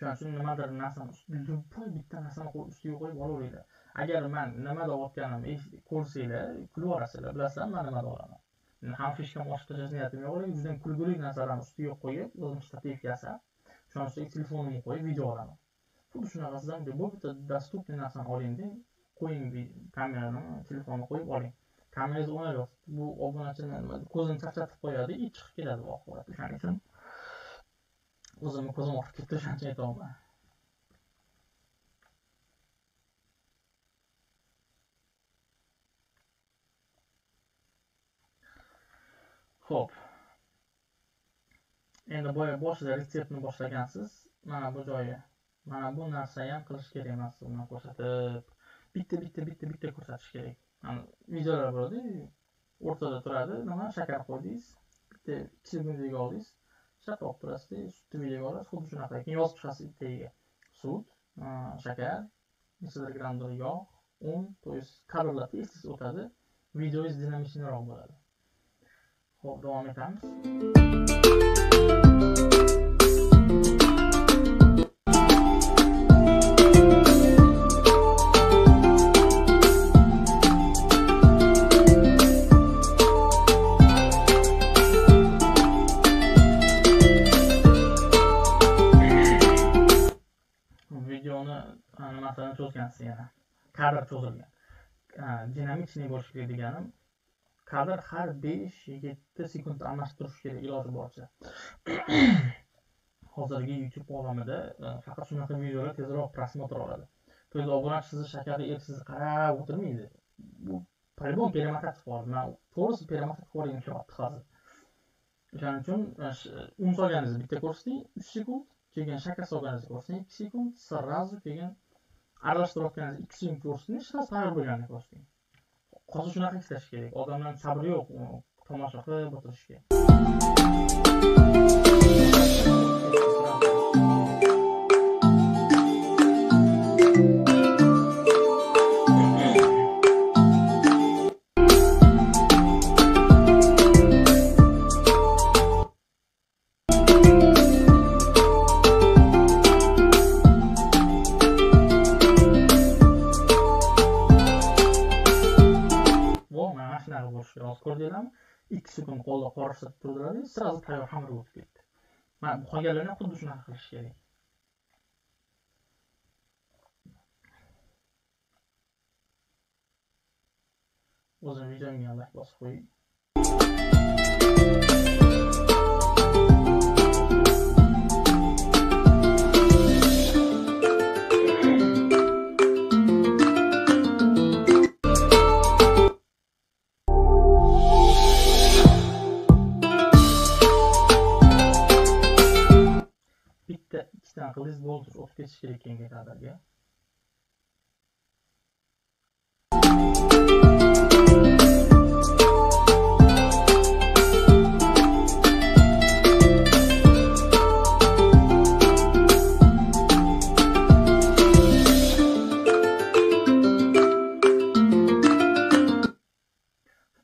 shuning uchun nimadir narsani любой bitta narsani ustiga qo'yib olaveringlar agar man nima deyotganimni ko'rsanglar kulib yuborasizlar bilasizlar man nima deyapman ham fishkam ochib tashlash niyatim yo'q lekin juda kulgili narsalarni ustiga qo'yib o'zim shtativ yasab shuning ustiga telefonimni qo'yib video olaman xuddi shunaqa sizdan любой bitta доступный narsani olingda qo'ying kamerani telefonni qo'yib oling kamerangiz o'ynab yotibdi bu obunachini ko'zini charchatib qo'yadi и chiqib ketadi bu oqibat o'shaning uchun o'zimni ko'zim oqib ketdi o'shaning uchun aytyapman ho'p. Endi boya boshida retseptni boshlagansiz mana bu joyi mana bu narsa ham qilish kerak emas uni ko'rsatib. Bitta bitta bitta bitta ko'rsatish kerak. Videolar bo'ladi o'rtada turadi nima shakar qo'ydingiz bitta ikki sekundaga oldingiz. Shart olib turasizda sutni videoga olasiz xuddi shunaqa. Keyin yozib chiqasiz bittaga sut e, shakar nechadir grammdir yog' un то есть kadrlar tez tez o'tadi videongiz dinamichniroq bo'ladi. Ho'p davom etamiz. Cho'zilgan dinamичный bo'lishi kerak deganim kadr har besh yetti sekund almashtirish kerak iloji boricha. (clears throat) Hozirgi youtube olamida e, faqat shunaqa videolar tezroq prosmotr oladi. То есть obuna sizni shakarni erib sizni qarab o'tirmaydi. Bu по любому перемотать qilib man to'g'risi перемотать qilib yuborgan kelyapti hozir. O'shaning uchun e, e, un um solganingizni bitta ko'rsating uch sekund keyin shakar solganingizni ko'rsating ikki sekund сразу keyin aralashtirayotganingizni ikki sekund ko'rsating sразу tayyor bo'lganini ko'rsating. Hozir shunaqa ishlash kerak. odamlarni sabri yo'q tomosha qilib o'tirishga ikki sekund qo'lda qorishtirib turdilarda сразу tayyor xamir bo'lib ketdi. Mana bu qolganlarni ham xuddi shunaqa qilish kerak. O'zim videomga layk bosib qo'ying. Bitta ikkita qilingiz bo'ldi o'tib ketish kerak keyingi kadrga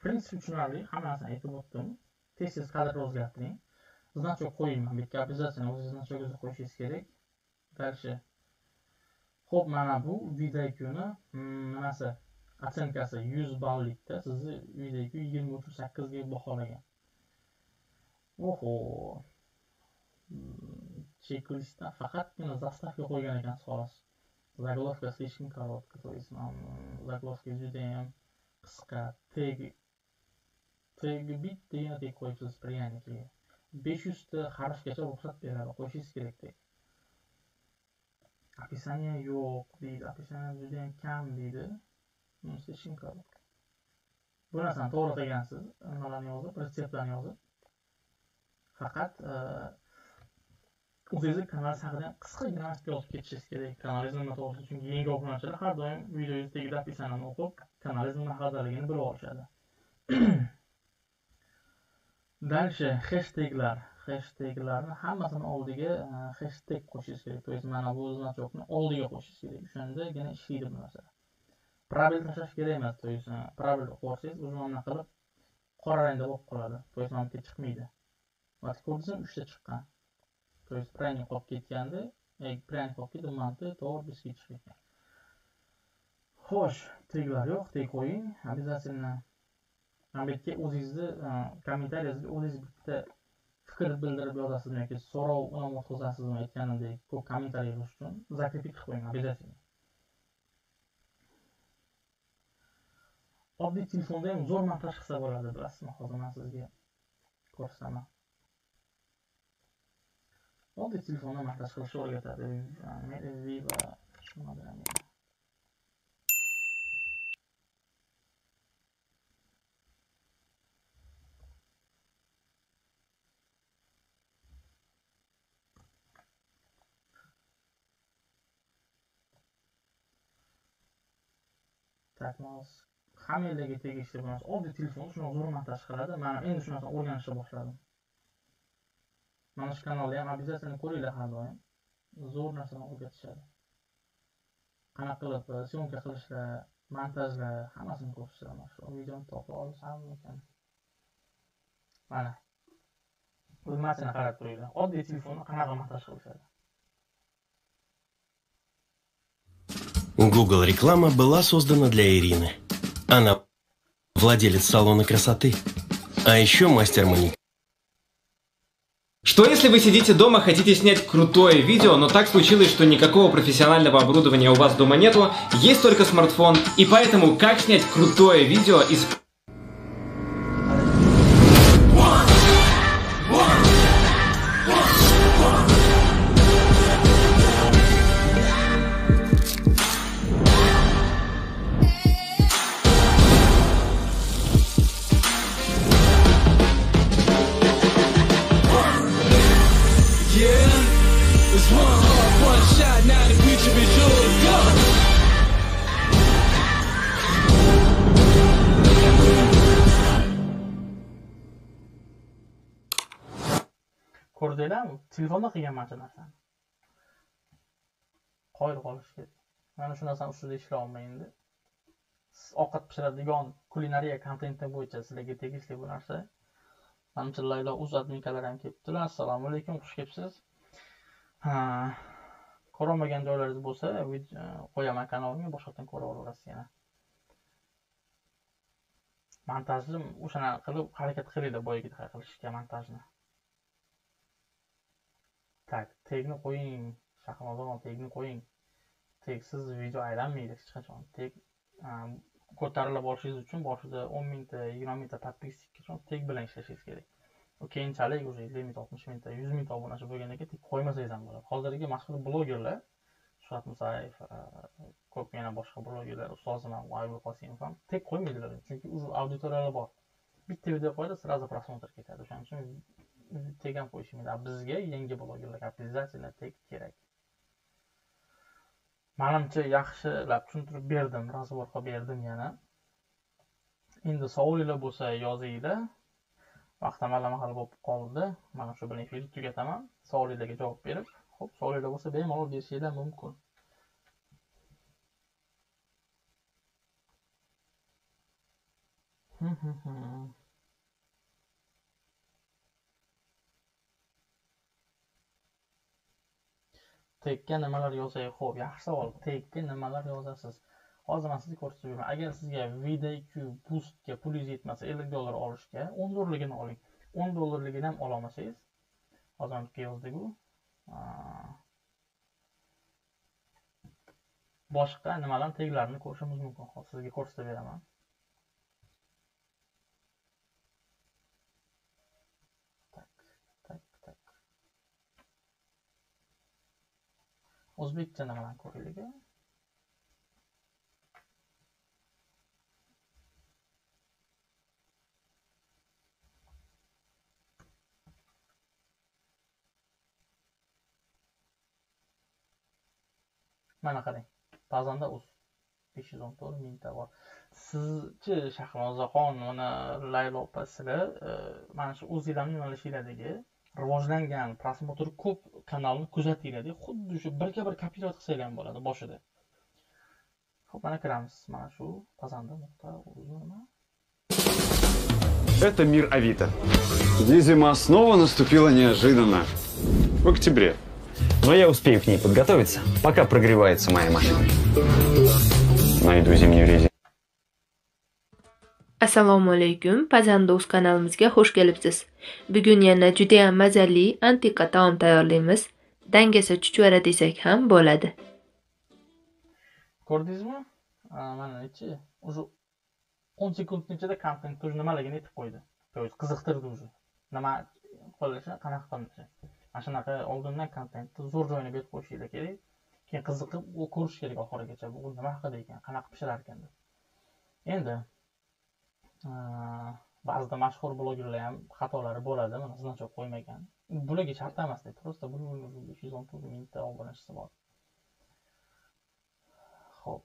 prinsipi tushunarli hamma narsani aytib o'tdim tez tez kadr o'zgartiring значок qo'ying bitta обязательно o'zingiz значогingizni qo'yishingiz kerak дальше ho'p mana bu videokuni nimasi оценкasi yuz ballikda sizni videoku yigirma o'ttiz sakkizga baholagan oho cheklistdan faqatgina zastavka qo'ygan ekansiz xolos заготовка слишком короткая то есть нам заготовка judayam qisqa teg tegi bitta yana tek qo'yibsiz пряниkiga besh yuzta harfgacha ruxsat beradi qo'shishingiz kerak deydi. Описание yo'q deydi описание judayam kam deydi. Men ishim qiladi. Bu narsani to'g'ri qilgansiz nimalarni yozib retseptlarni yozib. Faqat e, o'zingizni kanalingiz haqida qisqagina yozib ketishingiz kerak. Kanalingiz nima to'g'risida chunki yangi obunachilar har doim videongiz tagida описаниeni o'qib kanalingiz nima haqadaligini bilib olishadi. (clears throat) дальше hashtaglar hashtaglarni hammasini oldiga e, hashtag qo'shishingiz kerak. То есть mana bu значокni oldiga qo'shishingiz kerak. O'shandagina ishlaydi bu narsa. Probel tashlash kerak emas. То есть e, probel qo'ysangiz o'zi mana qilib qora rangda bo'lib qoladi. То есть mana bu chiqmaydi. Hozir ko'rdingizmi? Uchta chiqqan. То есть пряник qolib ketganda e, praynik qolib ketdi manti to'g'ri bizga chiqib ketgan xo'sh teglar yo'q teg qo'ying. Обязательно. Hamidga o'zingizni e, kommentariyangizga o'zingiz bitta fikr bildirib yozasizmi yoki so'rov o'tkazasizmi aytganimdek ko'p kommentariy yozish uchun закрепить qilib qo'ying обязательно oddiy telefonda ham zo'r montaj qilsa bo'ladi bilasizmi? Hozir man sizga ko'rsataman oddiy telefonda montaj qilishni o'rgatadi. Viva так hammalarga tegishli bu narsa oddiy telefon shunaqa zo'r montaj qiladi man endi shu narsani o'rganishni boshladim. Mana shu kanalda ham обязательно ko'ringlar har doim. Zo'r narsani o'rgatishadi. Qanaqa qilib e, syomka qilishlar montajlar hammasini ko'rsatishadi mana shu videoni topib olsam mana. O'zmasini qarab turinglar. Oddiy telefonni qanaqa montaj qilishadi.
Google реклама была создана для Ирины. Она владелец салона красоты, а еще мастер маникюра.
Что если вы сидите дома, хотите снять крутое видео, но так случилось, что никакого профессионального оборудования у вас дома нету, есть только смартфон, и поэтому как снять крутое видео из...
ko'rdinglarmi? Telefonda qilgan mana shu narsani. Qoyil qolish kerak. Mana shu narsani ustida ishlayolmaydi endi. Siz ovqat pishiradigan kulinariya kontenti bo'yicha sizlarga tegishli bu narsa. Manimcha laylo uz adminkalari ham kelibdilar. Assalomu alaykum xush kelibsiz. Ko'rolmagan joylaringiz bo'lsa e, qo'yaman kanalimga boshqatdan ko'rib olasiz yana. Montajni o'shanaqa qilib harakat qilinglar boyagidek qilishga montajni. Tak tegni qo'ying shahnozaxon tegni qo'ying. Tegsiz video aylanmaydi hech qachon. Teg ko'tarilib borishingiz uchun boshida o'n mingta yigirma mingta подписчикка teg bilan ishlashingiz kerak. Keyinchalik уже ellik mingta oltmish mingta yuz mingta obunachi bo'lgandan keyin teg qo'ymasangiz ham bo'ladi. Hozirgi mashhur blogerlar shuhrat musayev ko'p yana boshqa blogerlar ustozim ham aybek qosimov ham tek qo'ymaydilar chunki уже auditoriyalar bor. Bitta video qo'yadi сразу просмотр ketadi. O'shaning uchun tegan qo'yishingiz bizga yangi blogerlar обязательно tek kerak. Manimcha yaxshilab tushuntirib berdim razbor qilib berdim yana. Endi savolinglar bo'lsa yozinglar. Vaqtim allamahal bo'lib qoldi. Mana shu bilan efirni tugataman. Savolinglarga javob berib ho'p savolinglar bo'lsa bemalol berishinglar mumkin. Hm, hm, hm. Tekka nimalar yozay? Ho'p yaxshi savol. Tekka nimalar yozasiz? Hozir man sizga ko'rsatib beraman agar sizga vdq boostga pulingiz yetmasa ellik dollar olishga o'n dollarligini oling. O'n dollarligini ham ololmasangiz hozir man yerga yozdiku boshqa nimalarni teglarini ko'rishimiz mumkin. Hozir sizga ko'rsatib beraman. O'zbek tili bilan ko'raylik mana qarang pazanda uz besh yuz o'n to'rt mingta bor. Sizchi shahnozaxon mana laylo opa sizlar e, mana shu o'zinglarni yo'nalishinglardagi rivojlangan prosmotri ko'p kanalni kuzatinglarda xuddi shu birga bir kopировать qilsanglar ham bo'ladi boshida ho'p mana kiramiz mana shu pazanda nuqta
Это мир Авито, где зима снова наступила неожиданно. В октябре.
Но я успею к ней подготовиться, пока прогревается моя машина.
Найду зимнюю резину.
Assalomu alaykum pazando'z kanalimizga xush kelibsiz. Bugun yana judayam mazali antiqa taom tayyorlaymiz. Dangasa chuchvara desak ham bo'ladi.
Ko'rdingizmi? Mana nechi уже o'n sekundni ichida kontentni уже nimaligini aytib qo'ydi. То есть qiziqtirdi уже nima qilishi qanaqa qilinishi mana shunaqa oldindan kontentni zo'r joyini berib qo'yishinglar kerak. Keyin qiziqib u ko'rish kerak oxirigacha. Bu nima haqida ekan? Qanaqa pishirar ekan deb. Endi ba'zida mashhur blogerlar ham xatolari bo'ladi mana значок qo'ymagan. Bularga shart emasda просто besh yuz o'n to'rt mingta obunachisi bor. Ho'p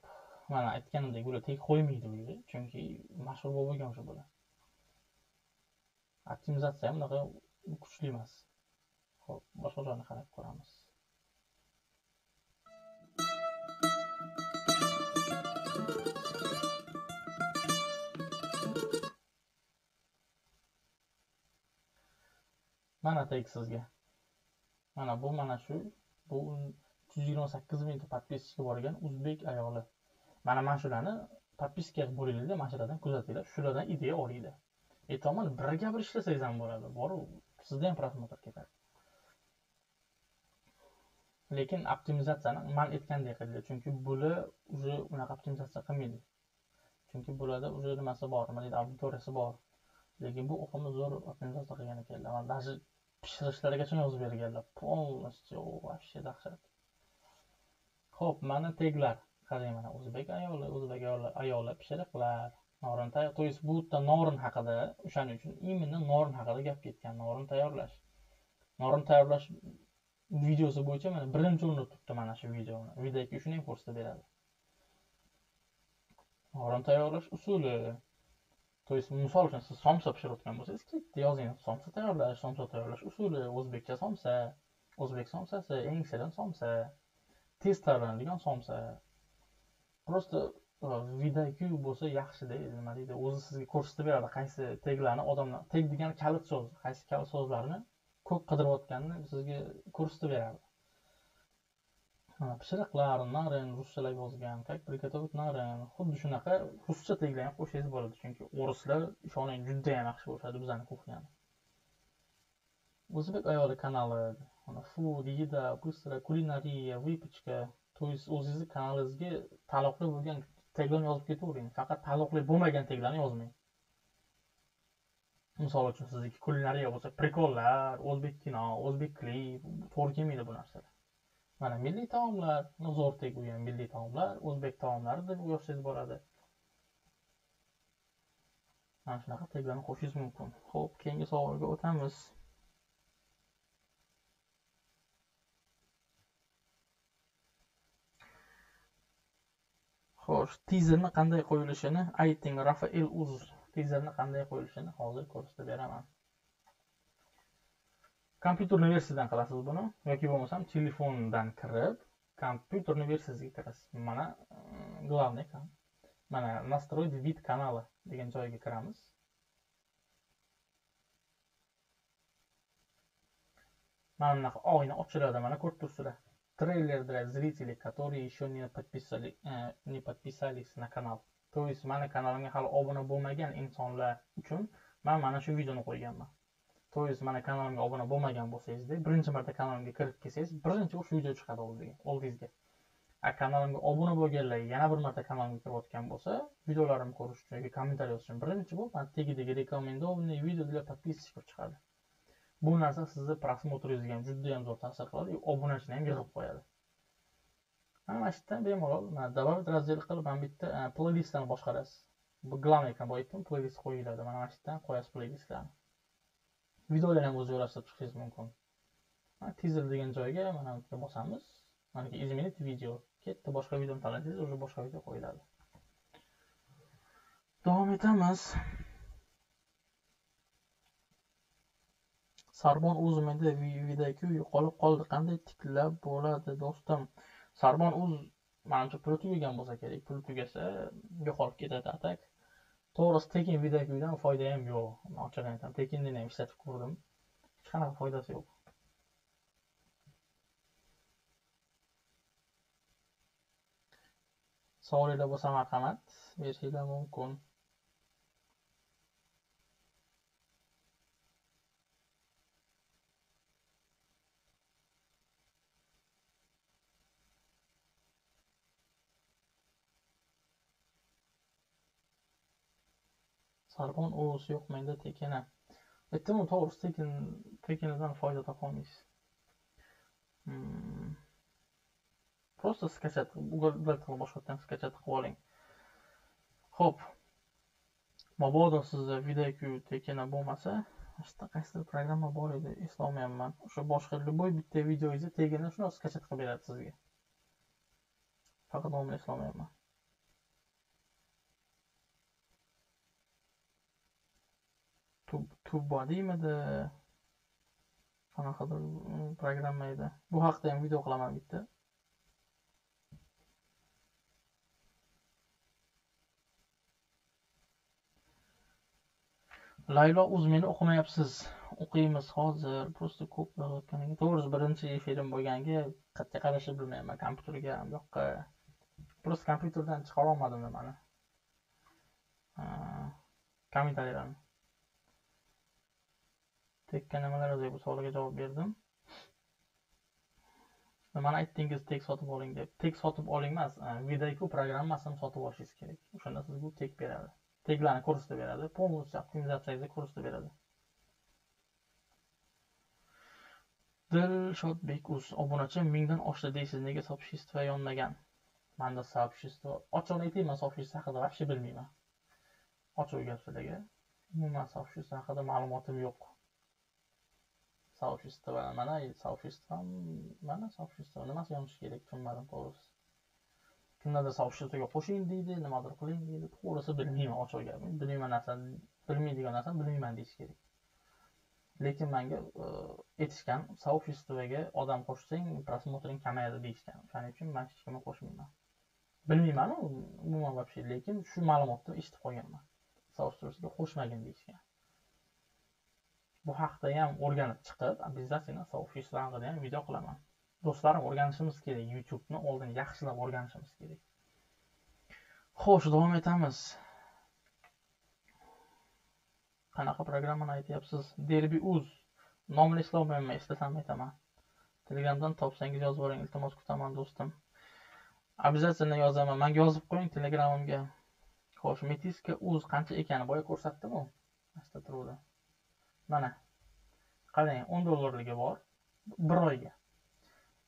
mana aytganimdek bular tek qo'ymaydi bularga chunki mashhur bo'lib bo'lgan o'sha bular optimizatsiya ham unaqa kuchli emas. Ho'p boshqa joyni qarab ko'ramiz. Mana tag sizga. Mana bu mana shu bu uch yuz yigirma sakkiz mingta подписчигі borgan o'zbek ayoli. Mana mana shularni подписка bo'linglarda mana shulardan kuzatinglar shulardan ideya olinglar. Aytyapman birga bir ishlasangiz ham bo'ladi. Boru sizda ham просмотр ketadi. Lekin optimizatsiyani man aytgandek qilinglar chunki bular уже unaqa optimizatsiya qilmaydi. Chunki bularda уже nimasi bor nima deydi auditoriyasi bor. Lekin bu oqimi zo'r optimizatsiya qilgan ekanlar. Даже pishirishlargacha yozib berganlar. Полностью вообще dahshat. Ho'p mana teglar. Qarang mana o'zbek ayoli o'zbek ayoli pishiriqlar. Norin tayyor то есть bu yerda norin haqida o'shaning uchun именно norin haqida gap ketgan. Norin tayyorlash. Norin tayyorlash videosi bo'yicha mana birinchi o'rinda turibdi mana shu videoni. Videoga shuni ham ko'rsatib beradi. Norin tayyorlash usuli. То есть misol uchun siz somsa pishirayotgan bo'lsangiz bitta yozing somsa tayyorlash somsa tayyorlash usuli o'zbekcha somsa o'zbek somsasi eng shirin somsa tez tayyorlanadigan somsa просто vidaq bo'lsa yaxshida nima deydi o'zi sizga ko'rsatib beradi qaysi teglarni odamlar teg degani kalit so'z qaysi kalit so'zlarni ko'p qidirayotganini sizga ko'rsatib beradi mana pishiriqlar narin ruschalab yozgan как приготовить narin. Xuddi shunaqa ruscha teklar ham qo'shsangiz bo'ladi chunki o'rislar ishoning judayam yaxshi ko'rishadi bizani kuxnyani o'zbek ayoli kanali mana food еда быстро kulinariya выпечка то есть o'zingizni kanalingizga taalluqli bo'lgan taglarni yozib ketavering. Faqat taalluqli bo'lmagan taglarni yozmang. Misol uchun sizniki kulinariya bo'lsa prikollar o'zbek kino o'zbek klip to'g'ri kelmaydi bu narsalar. Mana milliy taomlar zo'r teg u ham milliy taomlar o'zbek taomlari deb yozsangiz bo'ladi. Mana shunaqa teglarni qo'shishingiz mumkin. Ho'p keyingi savolga o'tamiz. Xo'sh tizerni qanday qo'yilishini ayting rafael uz tizerni qanday qo'yilishini hozir ko'rsatib beraman. Kompyuterni versiyadan qilasiz buni? Yoki bo'lmasam telefondan kirib kompyuterni versiyasiga kirasiz. Mana mm, главный ekran mana настроить вид канала degan joyga kiramiz. Mana bunaqa oyna ochiladi mana ko'rib turibsizlar. Трейлер для зрителей которые еще не подписали э, не подписались на канал. То есть mani kanalimga hali obuna bo'lmagan insonlar uchun man mana shu videoni qo'yganman. To mana kanalimga obuna bo'lmagan bo'lsangizda birinchi marta kanalimga kirib kelsangiz birinchi o'sha video chiqadi oldingizga. A kanalimga obuna bo'lganlar yana bir marta kanalimga kirayotgan bo'lsa videolarimni ko'rish uchun yoki kommentariy yozish uchun birinchi bo'lib mana tagidagi rekomendованный video для подписчиков chiqadi. Bu narsa sizni prosмотringizga ham judayam zo'r ta'sir qiladi obunachini ham yig'ib qo'yadi. Mana shu yerdan bemalol добавить раздел qilib mana bu yerda e, playlistlarni boshqarasiz. Bu главный ekran boya aytdim playlist qo'yiladi mana shu yerdan qo'yasiz playlistlarni. Videolarni ham o'zi joylashtirib chiqishingiz mumkin. Teaser degan joyga mana bunga bosamiz. Manaki изменить video ketdi boshqa videoni tanlasangiz уже boshqa video qo'yiladi. Davom etamiz. Sarbon uz menda videoku yo'qolib qoldi. Qanday tiklab bo'ladi do'stim? Sarbon uz manimcha puli tugagan bo'lsa kerak. Puli tugasa yo'qolib ketadi atak. To'g'risi tekin videokuydan foyda ham yo'q. Ochig'ini aytaman. Tekinni ham ishlatib ko'rdim. Hech qanaqa foydasi yo'q. Savolinglar bo'lsa marhamat berishinglar mumkin sarbon o'g'risi yo'q menda tekina aytdimu to'g'risi tekin tekinadan foyda topolmaysiz. Hmm. Просто скачать google qilib boshqa yerdan skachat qilib oling. Ho'p mabodo sizda videoku tekina bo'lmasa yerda qaysidir programma bor edi eslolmayapman. O'sha boshqa любой bitta videongizni tegini shunaqa skachat qilib beradi sizga. Faqat nomini eslolmayapman. Tubo deymidi qanaqadir e, programma edi bu haqida ham video qilaman bitta. Laylo o'z meni o'qimayapsiz. O'qiymiz hozir просто ko'p yozayotganiga to'g'risi birinchi efirim bo'lganiga qayerga qarashni bilmayman kompyuterga bu yoqqa. Просто kompyuterdan chiqarolmadim nimani kommentariyalarni tekka nimalar yozyapti bu savolga javob berdim. Nimani aytdingiz tek sotib oling deb. Tek sotib oling emas e, videoku programmasini sotib olishingiz kerak. O'shanda sizga u tek beradi. Teklarni ko'rsatib beradi. Полностью optimizatsiyangizda ko'rsatib beradi. Dilshodbek uz obunachi mingdan oshdi deysiz. Nega сообщество yonmagan? Manda сообщество ochig'ini aytaymi man soобщество haqida вообще bilmayman. Ochiq gap sizlarga. Umuman сообщество haqida ma'lumotim yo'q. Soобщество mana soобщество mana soобщество nimasi yonishi kerak tushunmadim to'g'risi kimlardir soобществоga qo'shing deydi nimadir qiling deydi to'g'risi bilmayman ochiq gap bilmayman narsani bilmaydigan narsani bilmayman deyish kerak lekin manga aytishgan soобществоga odam qo'shsang просмотring kamayadi deyishgan o'shaning uchun man hech kimni qo'shmayman bilmaymanu umuman вообще lekin shu ma'lumotni eshitib qolganman soобществоga qo'shmagin deyishgan bu haqda ham o'rganib chiqib обязательно сообщество haqida ham video qilaman. Do'stlarim o'rganishimiz kerak youtubeni oldin yaxshilab o'rganishimiz kerak. Xo'sh davom etamiz. Qanaqa programmani aytyapsiz? Derbi uz nomini eslolmayapman eslasam aytaman. Telegramdan topsangiz yozib yuboring iltimos kutaman do'stim. Обязательно yozaman. Manga yozib qo'ying telegramimga. Xo'sh metiska uz qancha ekani boya ko'rsatdimu. Asta turuvdi. Mana qarang o'n dollarligi bor bir oyga.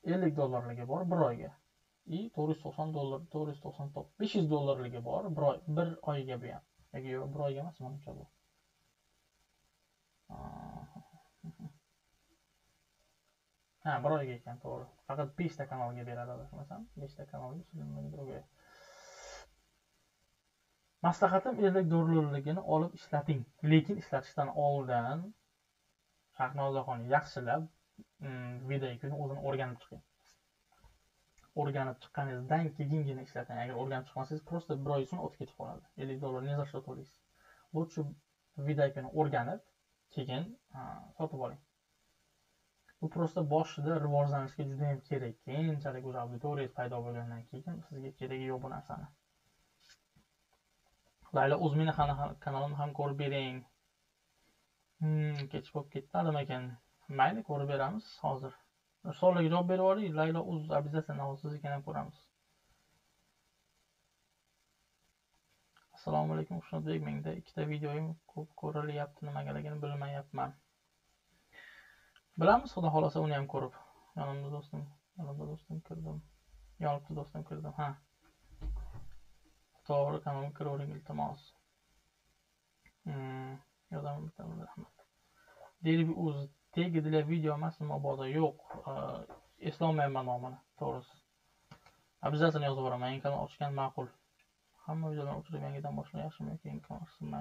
Ellik dollarligi bor bir oyga. И to'rt yuz to'qson dollar to'rt yuz to'qson besh yuz dollarligi bor bir oy bir oyga bu ham. Yoki yo'q bir oyga emas manimcha bu. Ha bir oyga ekan to'g'ri. Faqat beshta kanalga beradi adashmasam beshta kanalga maslahatim ellik dollarligini olib ishlating. Lekin ishlatishdan oldin shahnozaxon yaxshilab mm, videokuni o'zini o'rganib chiqing. O'rganib chiqqaningizdan keyingina ishlating. Agar o'rganib chiqmasangiz просто bir oy so'ng o'tib ketib qoladi. Ellik dollar не за что to'laysiz. Лучше videokuni o'rganib keyin sotib oling. Bu просто boshida rivojlanishga judayam kerak. Keyinchalik o'zi auditoriyangiz paydo bo'lgandan keyin sizga keragi yo'q bu narsani. Layla o'z meni kanalimni ham ko'rib bering. Hmm, kech bo'lib ketmadimi ekan. Mayli ko'rib beramiz hozir. Savollarga javob berib yuboring laylo uz обязательно siznikini ham ko'ramiz. Assalomu alaykum xushnudbek menda ikkita videoyim ko'p ko'rilyapti nimagaligini bilmayapman. Bilamiz xudo xohlasa uni ham ko'rib. Yonimda do'stim yonimda do'stim kirdim. Yonibdi do'stim kirdim ha. To'g'ri kanalga kiravering iltimos yordam bittaman rahmat derbi uz tegi для video emasmi mabodo yo'q eslolmayman nomini to'g'risi обязательно yozib yuboraman yangi kanal ochgan ma'qul hamma videolarni o'chirib yangidan boshlash yaxshimi yoki yangi kanal ochsam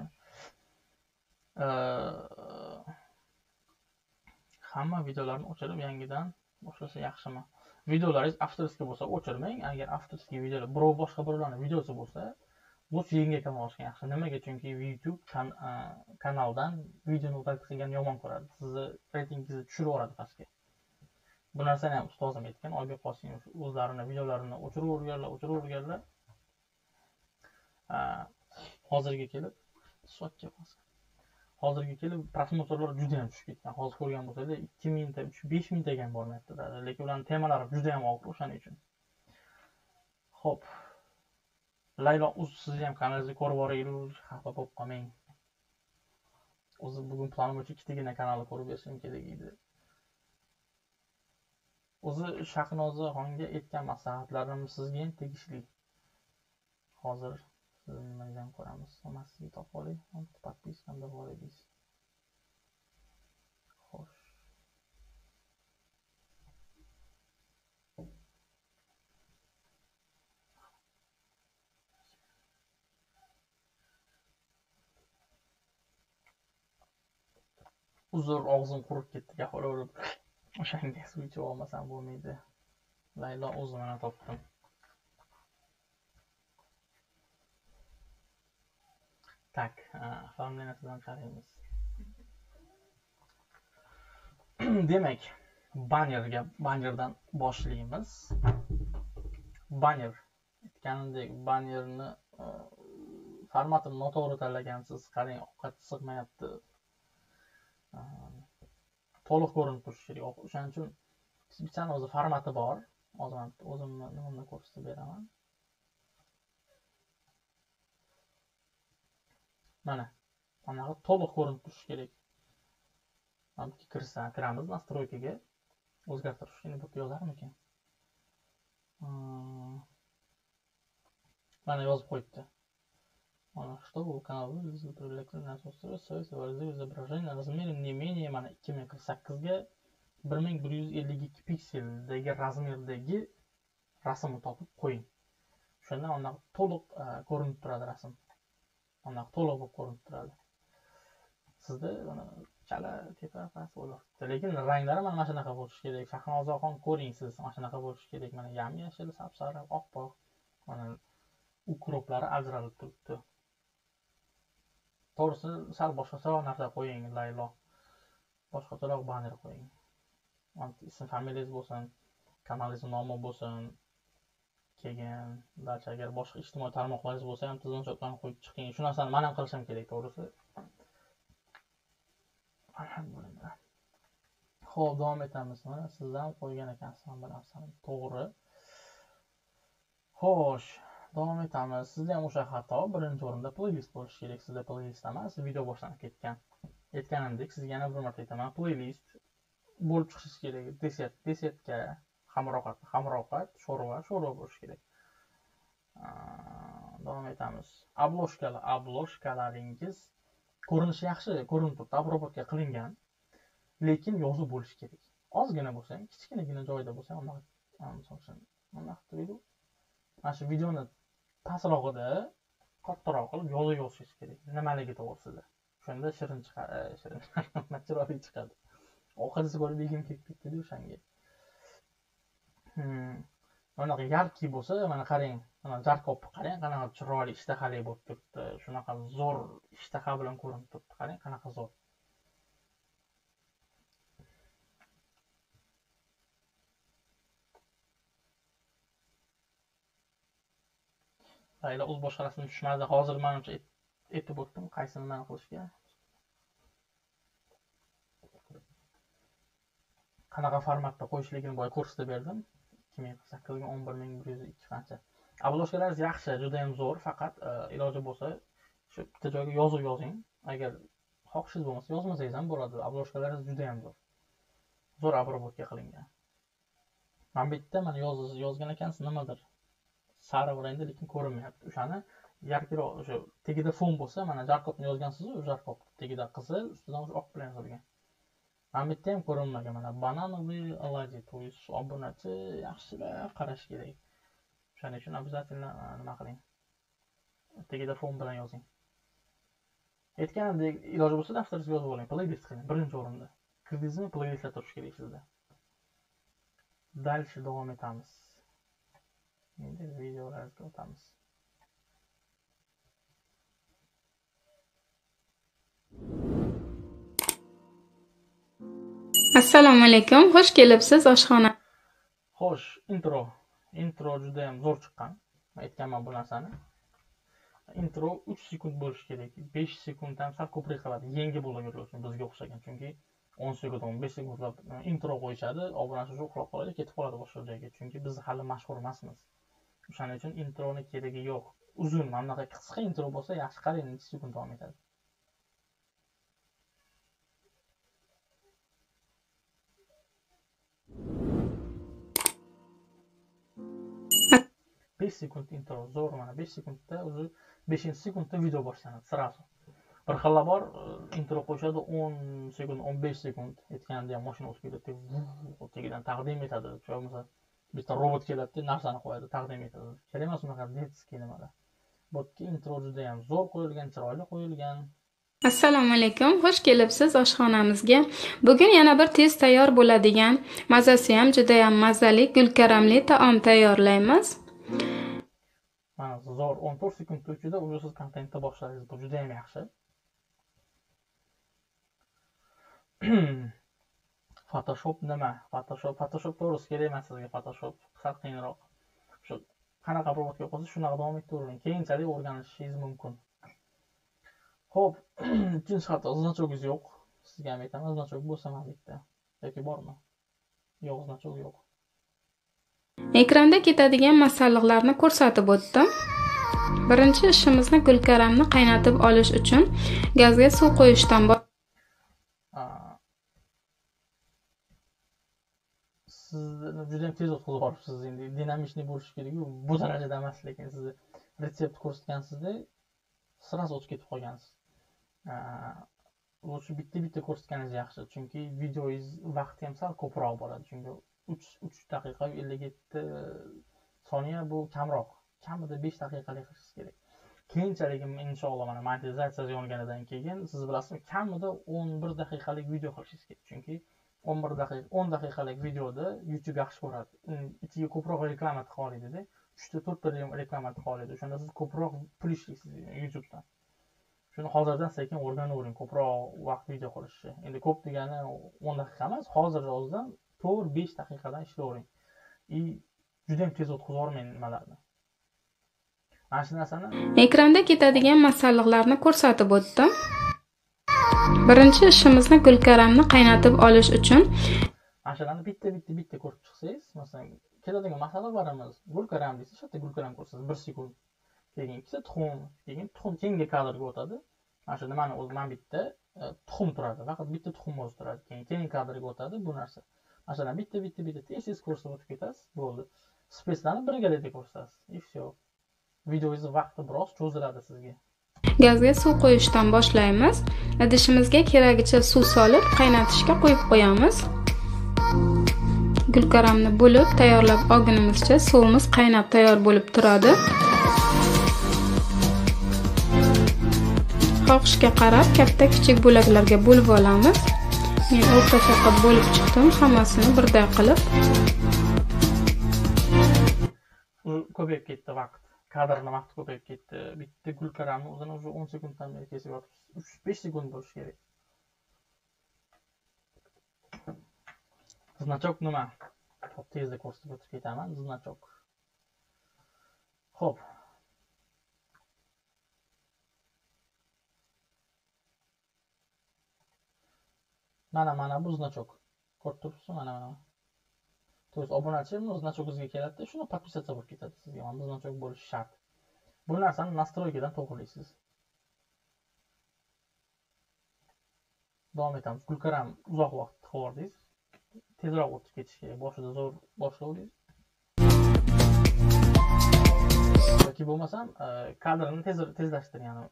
hamma videolarni o'chirib yangidan boshlasa yaxshimi videolaringiz avtorskiy bo'lsa o'chirmang agar avtorskiy videolar birov boshqa birovlarni videosi bo'lsa bu sizga kam ochgan yaxshi. Nimaga? Chunki youtube kanaldan videoni qilgan yomon ko'radi. Sizni reytingingizni tushirib yuboradi pastga. Bu narsani ham ustozim aytgan oybek qosimov o'zlarini videolarini o'chiraverganlar o'chiraverganlar hozirga kelib sotga bosgan hozirga kelib просмотрlar juda yam tushib ketgan. Hozir ko'rgan bo'lsanglar ikki mingta uch besh mingtaga ham bormayapti lekin ularni temalari juda yam og'ir o'shaning uchun. Ho'p laylo uz sizni ham kanalingizni ko'rib yuboraylik. Xafa bo'lib qolmang. O'zi bugun planim bo'yicha ikkitagina kanalni ko'rib bersam kerak edi. O'zi shahnozaxonga aytgan maslahatlarim sizga ham tegishli. Hozir sizni ko'ramiz hammasiga topib oling подпискамda bor edingiz xo'sh uzr og'zim qurib ketdi gapiraverib o'shanga suv ichib olmasam bo'lmaydi laylo o'zi mana topdim tak familiyasidan qaraymiz demak bannerga bannerdan boshlaymiz banner aytganimdek bannerni formatini noto'g'ri tanlagansiz qarang ovqat sig'mayapti to'liq ko'rinib turishi kerak o'shaning uchun bittani o'zi formati bor hozir o'zimni nimamni ko'rsatib beraman mana anaqa to'liq ko'rinib turishi kerak. Balki kirsa kiramiz настройкаga o'zgartirish endi bu yerda yozarmikan mana yozib qo'yibdi. Mana чтобы канал выглядел привлекательно соответствует изображение на размере не менее mana ikki ming qirq sakkizga bir ming bir yuz ellik ikki pikseldagi razmerdagi rasmni topib qo'ying. O'shanda anaqa to'liq ko'rinib turadi rasm. Anaqa to'liq bo'lib ko'rinib turadi. Sizda mana chala tepa past bo'lyapti lekin ranglari mana mana shunaqa bo'lishi kerak. Shahnozaxon ko'ring siz mana shunaqa bo'lishi kerak. Mana yam yashil sap sariq oppoq. Mana ukroplari ajralib turibdi. To'g'risi sal boshqacharoq narsa qo'ying laylo. Boshqacharoq banner qo'ying. Ism familiyangiz bo'lsin kanalingizni nomi bo'lsin keyin barcha agar boshqa ijtimoiy tarmoqlaringiz bo'lsa ham tizimchoqlarni qo'yib chiqing. Shu narsani man ham qilishim kerak to'g'risi. Alhamdulillah. Ho'p davom etamiz. Mana siz ham qo'ygan ekansiz mana bu narsani. To'g'ri. Xo'sh davom etamiz. Sizda ham o'sha xato birinchi o'rinda playlist bo'lishi kerak. Sizda playlist emas video boshlanib ketgan. Aytganimdek sizga yana bir marta aytaman. Playlist bo'lib chiqishi kerak. Desert desertga hamrohat hamrohat sho'rva sho'rva bo'lishi kerak. Davom etamiz. Obloshkalar obloshkalaringiz ko'rinishi yaxshi ko'rinib turibdi обработка qilingan lekin yozuv bo'lishi kerak. Ozgina bo'lsa ham kichkinagina joyda bo'lsa ham misol uchun nima qilib mana shu videoni pastrog'ida kattaroq qilib yozuv yozishingiz kerak. Nimaligi to'g'risida o'shanda shirin chiqadi shirin (laughs) chiroyli chiqadi. Ovqatingizni bo'lib yegim kelib ketdida o'shanga Hmm. mana bunaqa yarki bo'lsa mana qarang mana jarkobni qarang qanaqa chiroyli ishtahali bo'lib turibdi shunaqa zo'r ishtaha bilan ko'rinib turibdi qarang qanaqa zo'r. Mayli o'z boshqarasini tushmadi hozir manimcha aytib o'tdim qaysini nima qilishga. Qanaqa formatda qo'yishligini boya ko'rsatib berdim. Ikki ming sakkiz o'n bir ming bir yuz ikki qancha obloshkalaringiz yaxshi judayam zo'r faqat e, iloji bo'lsa shu bitta joyga yozuv yozing. Agar xohishingiz bo'lmasa yozmasangiz ham bo'ladi. Obloshkalaringiz judayam zo'r. Zo'r обработка qilingan. Mana bu yerda mana yoz- yozgan ekansiz nimadir sariq rangda lekin ko'rinmayapti. O'shani yarkiroq o'sha tagida fon bo'lsa mana jarkobni yozgansizu jarkob tagida qizil ustidan o'sha oq bilan yozilgan. Mana ham ko'rinmagan mana. Banановый оладьи то есть obunachi yaxshilab qarash kerak. O'shaning uchun обязательно nima qiling? Tagida fon bilan yozing. Aytganimdek iloji bo'lsa daftaringizga yozib oling playlist qiling birinchi o'rinda. Kirdingizmi playlistlar turishi kerak sizda. Дальше davom etamiz. Endi videolarga o'tamiz.
Assalomu alaykum. Xush kelibsiz oshxona.
Xo'sh intro. Intro juda yam zo'r chiqqan. Aytganman bu narsani. Intro uch sekund bo'lishi kerak. Besh sekunddan sal ko'proq qiladi. Yangi blogerlar uchun bizga o'xshagan. Chunki o'n sekund o'n besh sekundlab e, intro qo'yishadi. Obunachi shu uxlab qoladi ketib qoladi boshqa joyga. Chunki biz hali mashhur emasmiz. O'shaning uchun introni keragi yo'q. Uzun mana bunaqa qisqa intro bo'lsa yaxshi qarang necha sekund davom etadi. 5 sekund intro zo'r mana 5 sekundda o'zi 5 sekundda video boshlanadi сразу bir xilla bor e, intro qo'yishadi 10 sekund o'n besh sekund aytganimda ham mashina o'tib ketadi tagidan taqdim etadi. Shu bo'lmasa bitta robot keladida narsani qo'yadi taqdim etadi. Kerak emas unaqa детский nimalar bu yerga intro judayam zo'r qo'yilgan chiroyli qo'yilgan.
Assalomu alaykum. Xush kelibsiz oshxonamizga. Bugun yana bir tez tayyor bo'ladigan mazasi ham judayam mazali gulkaramli taom tayyorlaymiz.
Mana zo'r. o'n to'rt sekund ichida уже siz kontentni boshladingiz. Bu judayam yaxshi. (clears throat) Photoshop nima? Photoshop photoshop to'g'risi kerak emas sizga photoshop. Sal qiyinroq. Shu qanaqa obработка qilsa shunaqa davom ettiravering keyinchalik o'rganishingiz mumkin. Ho'p uchinchi (clears throat) xato значоgingiz yo'q. Sizga ham aytaman значок bo'lsa mana bitta. Yoki bormi? Yo'q значок yo'q.
Ekranda ketadigan masalliqlarni ko'rsatib o'tdim. Birinchi ishimizni gulkaramni qaynatib olish uchun gazga suv qo'yishdan bosh
sizni juda tez qo'zg'oribsiz endi. Dinamichniy bo'lishi kerakku bu darajada emas lekin sizni retsept ko'rsatgansizda сразу o'tib ketib qolgansiz. Лучше bitta bitta ko'rsatganingiz yaxshi. Chunki videoingiz vaqti ham sal ko'proq bo'ladi. Chunki uch uch daqiqa ellik yetti e, soniya bu kamroq. Kamida besh daqiqalik qilishingiz kerak. Keyinchalik inshaalloh mana monetizatsiya yonganidan keyin siz bilasizmi kamida o'n bir daqiqalik video qilishingiz kerak. Chunki o'n bir daqiqa o'n daqiqalik videoda youtube yaxshi ko'radi. Ichiga ko'proq reklama tiqa olydida uchta to'rtta reklama tiqa oladi o'shanda siz ko'proq pul ishlaysiz youtubedan. Shuni hozirdan sekin o'rganavering ko'proq vaqt video qilishni endi ko'p degani o'n daqiqa emas hozir o'zidan to'rt besh daqiqadan ishlayvering и judayam tez yubormaydi nimalarni. Mana shu narsani
Ekranda ketadigan masalliqlarni ko'rsatib o'tdim. Birinchi ishimizni gulkaramni qaynatib olish uchun
mana shularni bitta bitta bitta ko'rib chiqsangiz masalan ketadigan masalliqlarimiz gulkaram desa shu yerda gulkaram ko'rsatasiz bir sekund keyin ikkita tuxum keyin tuxum keyingi kadrga o'tadi. Mana shu nimani o'zi mana bitta e, tuxum turadi faqat bitta tuxum o'zi turadi keyin keyingi kadrga o'tadi bu narsa mana bitta bitta bitta tez tez ko'rsatib o'tib ketasiz bo'ldi speslarni birgalikda ko'rsatasiz и все videongizni vaqti biroz cho'ziladi sizga
gazga suv qo'yishdan boshlaymiz. Idishimizga keragicha suv solib qaynatishga qo'yib qo'yamiz. Gulkaramni bo'lib tayyorlab olgunimizcha suvimiz qaynab tayyor bo'lib turadi. Xohishga qarab katta kichik bo'laklarga bo'lib olamiz. Men o'rtacha qilib bo'lib chiqdim, hammasini birday qilib.
u ko'payib ketdi vaqt. Kadrni vaqti ko'payib ketdi. Bitta gulkaramni o'zini уже o'n sekunddan beri kesib yotibsiz. Uch besh sekund bo'lishi kerak. Значок nima? Hop, tezda ko'rsatib o'tib ketaman значок ho'p mana mana bu значок ko'rib turibsizmi mana mana. То есть obunachi значогingizga keladida shuni подписаться bo'lib ketadi sizga mana bu значок bo'lishi shart bu narsani настройкадан to'g'irlaysiz davom etamiz gulkaram uzoq vaqt qilib tezroq o'tib ketish kerak boshida zo'r boshlovdingiz yoki bo'lmasam e, kadrni tez tezlashtiring ya'ni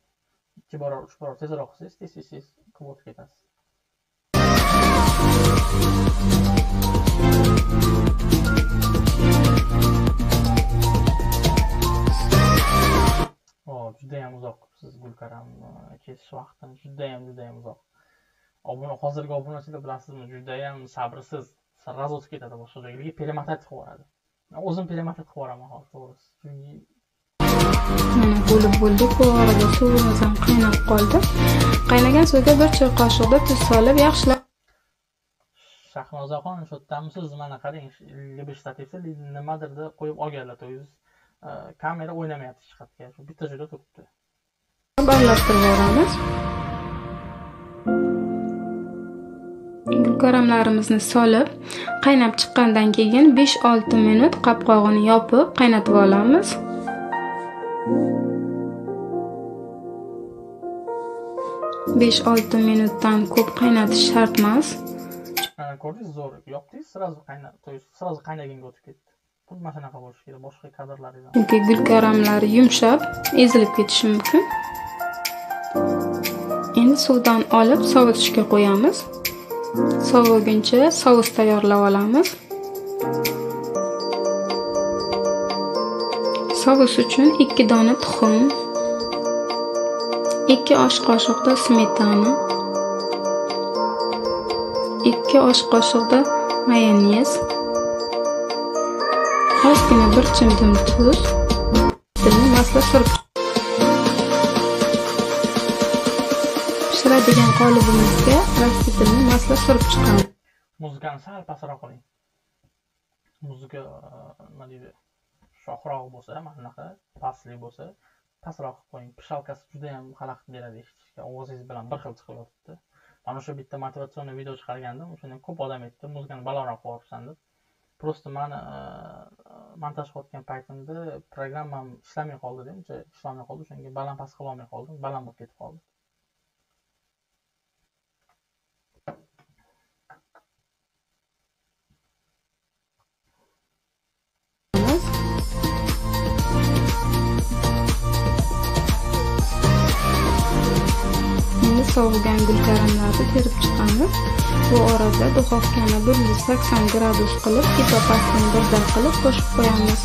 ikki barobar uch barobar tezroq qilsangiz tez tez tez qilib o'tib ketasiz o judayam uzoq qilibsiz gulkaram e, kesish vaqtini judayam judayam uzoq obuna hozirgi obunachilar bilasizmi judayam sabrsiz sразу o'tib ketadi boshqa joyga перемотать qilib yuboradi Men o'zim перемотать qilib yuboraman hozir to'g'risi chunki
Mana bo'lib bo'ldi. Bu orada suvimiz ham qaynab qoldi. Qaynagan suvga bir choy qoshiqda tuz solib yaxshilab
shahnozaxon shu yerdamisiz mana qarang shtativda nimadirda qo'yib olganlar e, kamera o'ynamayapti hech qayerga shu bitta joyda turibdi
aralashtirib yuboramiz. Gulkaramlarimizni solib, qaynab chiqqandan keyin 5-6 minut qopqog'ini yopib qaynatib olamiz. besh olti minutdan ko'p qaynatish shart emas
ko'rdingiz zo'r yopdingiz сразу qaynab то есть сразу qaynaganga o'tib ketdi bu mana bo'lishi kerak boshqa kadrlaringizda
chunki gulkaramlar yumshab ezilib ketishi mumkin. Endi suvdan olib sovitishga qo'yamiz. Soviguncha sous tayyorlab olamiz. Sous uchun ikki dona tuxum ikki osh qoshiqda smetana ikki osh qoshiqda mayonez kichkina bir chimdim tuz. Dilni maslab surib pishiradigan qolibimizga rastbitilni maslab surib chiqamiz
muzikani sal pastroq qiling. Muzika nima deydi shohroq bo'lsa mana bunaqa pastli bo'lsa pastroq qilib qo'ying. Pishalkasi judayam xalaqit beradi eshitishga ovozingiz bilan bir xil chiqib yotibdi mana shu bitta motivatsion video chiqargandim o'shanda ko'p odam aytdi muzikani balandroq qo'yibsan deb. Просто mani e, montaj qilayotgan paytimda programmam ishlamay qoldida uncha ishlamay qoldi o'shanga baland past qilolmay qoldim baland bo'lib ketib qoldi.
Endi sovigan gulkaramlarni terib chiqamiz. Bu orada duxovkani bir yuz sakson gradus qilib tepa pastini birday qilib qo'shib qo'yamiz.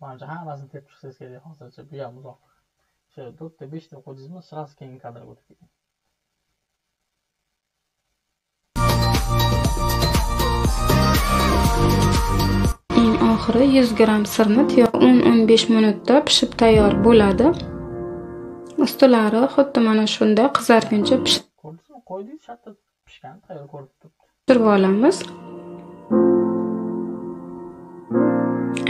Manimcha hammasini terib chiqsangiz kerak hozircha bu ham uzoq. Shu to'rtta beshta qo'ydingizmi сразу keyingi kadrga o'tib keting
eng oxiri 100 gramm sirni tiyoq 10-15 minutda pishib tayyor bo'ladi ustilari xuddi mana shunday qizarguncha pishib
qo'ydingiz pishgan tayyor ko'rib turibdi.
Pishirib olamiz.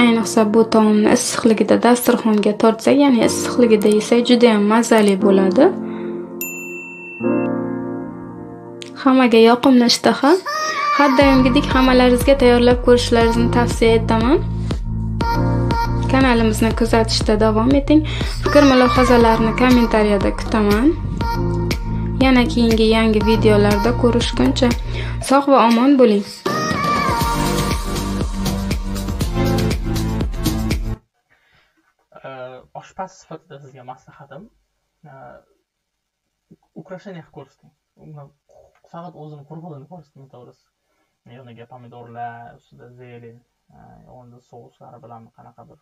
Ayniqsa bu taomni issiqligida dasturxonga tortsak ya'ni issiqligida yesak judayam mazali bo'ladi. Hammaga yoqimli ishtaha har doimgidek hammalaringizga tayyorlab ko'rishlaringizni tavsiya etaman kanalimizni kuzatishda davom eting. Fikr mulohazalarni kommentariyada kutaman. Yana keyingi yangi videolarda ko'rishguncha sog' va omon bo'ling.
Oshpaz sifatida sizga maslahatim ukrasheniya qilib ko'rsating faqat o'zini qurbonini ko'rsating to'g'risi. Yoniga pomidorlar ustida zelen o'rnida souslari bilan qanaqadir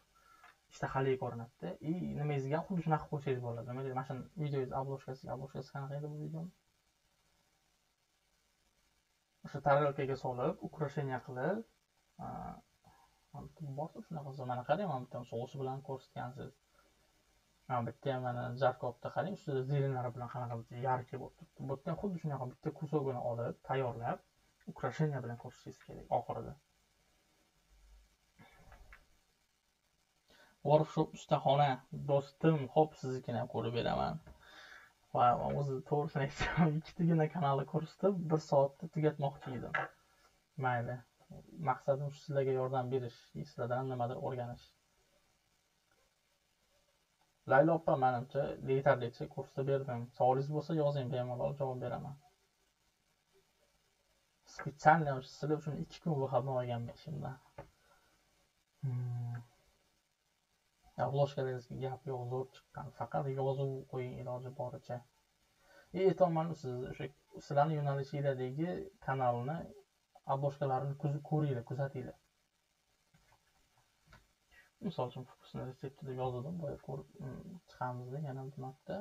ishtahali ko'rinadida и nimangizga ham xuddi shunaqa qilib qo'ysangiz bo'ladi nima deydi mana shu videongizni обложкасiga обложкасы qanaqa edi bu videoni o'sha tarelkaga solib украшение qilib borsa shunaqa mana qarang mana bitta sousi bilan ko'rsatgansiz. Mana bitta ham mana jarkobda qarang ustida zelenlari bilan qanaqa yarkay bo'lib turibdi. Bu yerda ham xuddi shunaqa bitta kusogini olib tayyorlab украшение bilan ko'rsatishingiz kerak oxirida. Workshop ustaxona do'stim ho'p siznikini ham ko'rib beraman. Va o'zi to'g'risini aytsam (laughs) ikkitagina kanalni ko'rsatib bir soatda tugatmoqchi edim. Mayli maqsadim shu sizlarga yordam berish sizlardan nimadir o'rganish. Laylo opa manimcha yetarlicha ko'rsatib berdim. Savolingiz bo'lsa yozing bemalol javob beraman. Специально sizlar uchun ikki kun выходной olganman ishimdan hmm. Обложкalaringizga gap yo'q zo'r chiqqan faqat yozuv qo'ying iloji boricha и aytyapmanu siz o'sha sizlarni yo'nalishinglardagi kanalni обложкalarini ko'ringlar kuzatinglar misol uchun fokusni retseptida yozdim boya ko'rib chiqamizda hmm, yana bir marta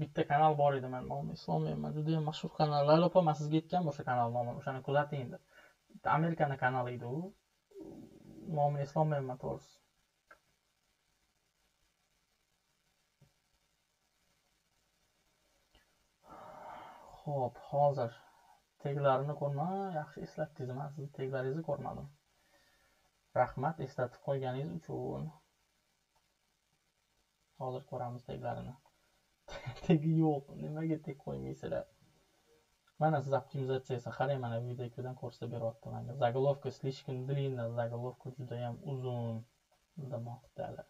bitta kanal bor edi man nomi eslolmayman judayam mashhur kanal laylo opa man sizga aytganman o'sha kanal nomini o'shani kuzating deb amerikani kanali edi u nomini eslolmayapman to'g'risi ho'p hozir teglarini ko'rma yaxshi eslatdingiz man sizni teglaringizni ko'rmadim. Rahmat eslatib qo'yganingiz uchun. Hozir ko'ramiz teglarini. (laughs) Tegi yo'q nimaga teg qo'ymaysizlar? Mana siz optimizatsiyasi qarang mana videodan ko'rsatib beryapti manga. Заголовка слишком длинная заголовка judayam uzun demoqdalar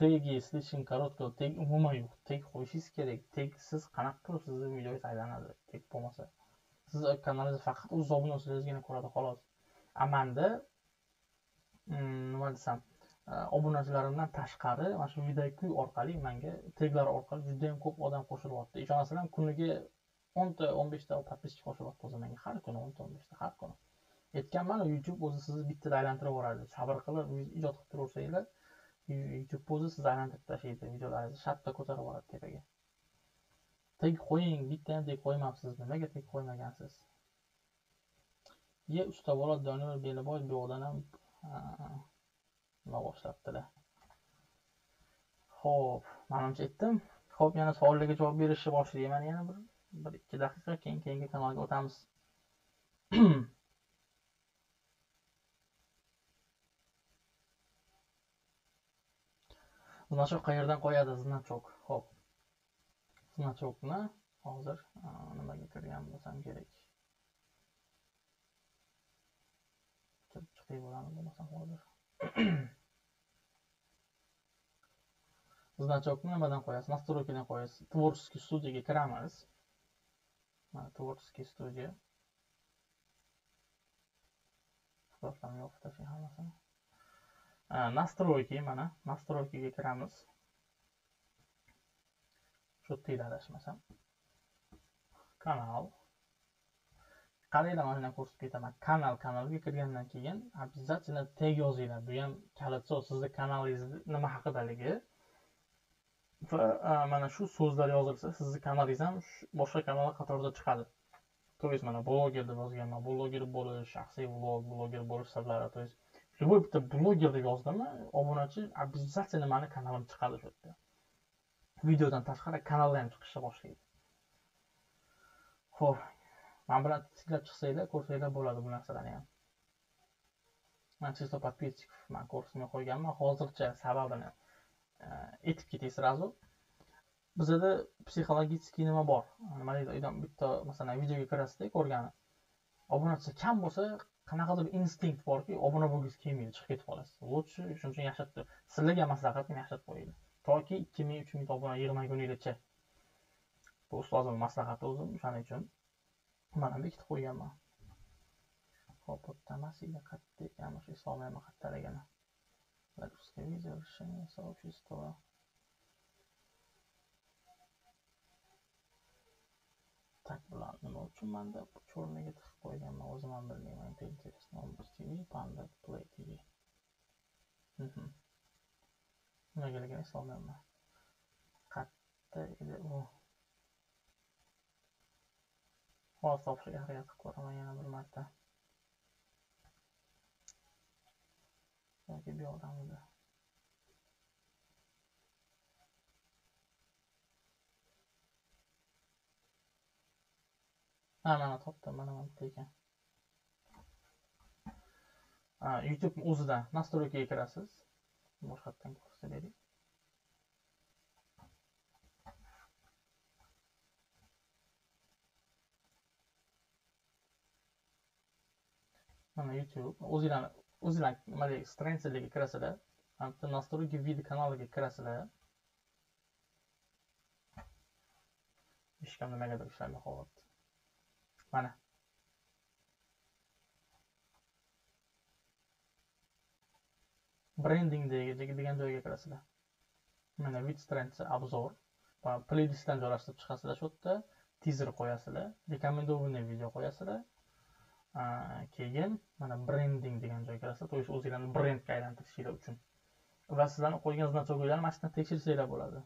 tegi слишком короткий teg umuman yo'q teg qo'yishingiz kerak. Tegsiz qanaqa qilib sizni videongiz aylanadi teg bo'lmasa. Siz kanalingizni faqat o'z obunachilariggina ko'radi xolos. Amanda hmm, nima desam e, obunachilarimdan tashqari mana shu videokuy orqali manga teglar orqali judayam ko'p odam qo'shilyapti ishonasizlar kun'iga o'nta o'n beshta подписчик qo'shilyapti o'zi menga har kuni o'nta o'n beshta har kuni aytganmanu youtube o'zi sizni bittada aylantirib yuboradi sabr qilib ijod qilib turaversanglar youtube o'zi sizni aylantirib tashlaydi videolaringizni shartta ko'tarib yuboradi tepaga teg qo'ying bitta ham qo'ymabsiz nimaga tek qo'ymagansiz ye usta bola doniyor beliboy bu yoqdan ham nima boshlabdilar ho'p manimcha aytdim ho'p yana savollarga javob berishni boshlayman yana bir bir ikki daqiqa keyin keyingi kanalga o'tamiz. (clears throat) Значок qayerdan qo'yadi? Значок ho'p значокni hozir nimaga kirgan bo'lsam kerak? Kirib chiqib bo'ladi bo'lmasam hozir. (clears throat) Значокni nimadan qo'yasiz? Настройкаdan qo'yasiz. Творческий studiyaga kiramiz mana творческий studiya suhbatlarni yopib tashlang hammasini настройки mana настройкаga kiramiz shu yerda adashmasam kanal qaranglar mana shunday ko'rsatib ketaman kanal kanalga kirgandan keyin обязательно tag yozinglar bu ham kalit so'z sizni kanalingiz nima haqidaligi va mana shu so'zlar yozilsa sizni kanalingiz ham boshqa kanallar qatorida chiqadi. То есть mana bloger deb yozganman bloger bo'lish shaxsiy vlog bloger bo'lish sirlari то есть любой bitta bloger deb yozdimi obunachi обязательно mani kanalim chiqadi shu yerda videodan tashqari kanalda ham chiqishni boshlaydi. Ho'p man bilan tiklab chiqsanglar ko'rsanglar bo'ladi bu narsalarni ham. Man чисто подписчиков man ko'rsatmay qo'yganman hozircha sababini aytib ketay сразу. Bizada psixologический nima bor nima deydi uydan bitta masalan videoga kirasizda ko'rgani obunachisi kam bo'lsa qanaqadir instinkt borki obuna bo'lgisi kelmaydi chiqib ketib qolasiz лучше shuning uchun yashirib sizlarga maslahatim yashirib qo'yinglar toki ikki ming uch mingta obuna yig'magunigacha bu ustozimni maslahati o'zim o'shaning uchun mana bekitib qo'yganman hop bitta emas или qayerda ekan o'sha eslolmayman qayerdaligini загрузка видео решение сообщества tak bilan nima uchun manda черныйga tiqib qo'yganman o'zim ham bilmayman это интересно ombuz tv panda play tv nimagaligini eslolmayapman qayerda edi u hozir topishga harakat qilib ko'raman yana bir marta yoki bu yoqdamidi mana topdim mana mana bitta ekan youtube o'zidan настройкаga kirasiz boshqatdan ko'rsatib bering mana youtube o'zinglarni o'zinglar nimaga страницаларga А bitta настройки видео kanaliga kirasizlar hech kim nimagadir ishlamay qolyapti mana. Brending degan joyga kirasizlar mana vid страница обзор playlistdan joylashtirib chiqasizlar shu yerda tizer qo'yasizlar rekomendованный video qo'yasizlar keyin mana brending degan joyga kirasizlar то есть o'zinglarni brendga aylantirishinglar uchun. Va sizlarni qo'ygan значокlarni mana shu yerdan tekshirsanglar bo'ladi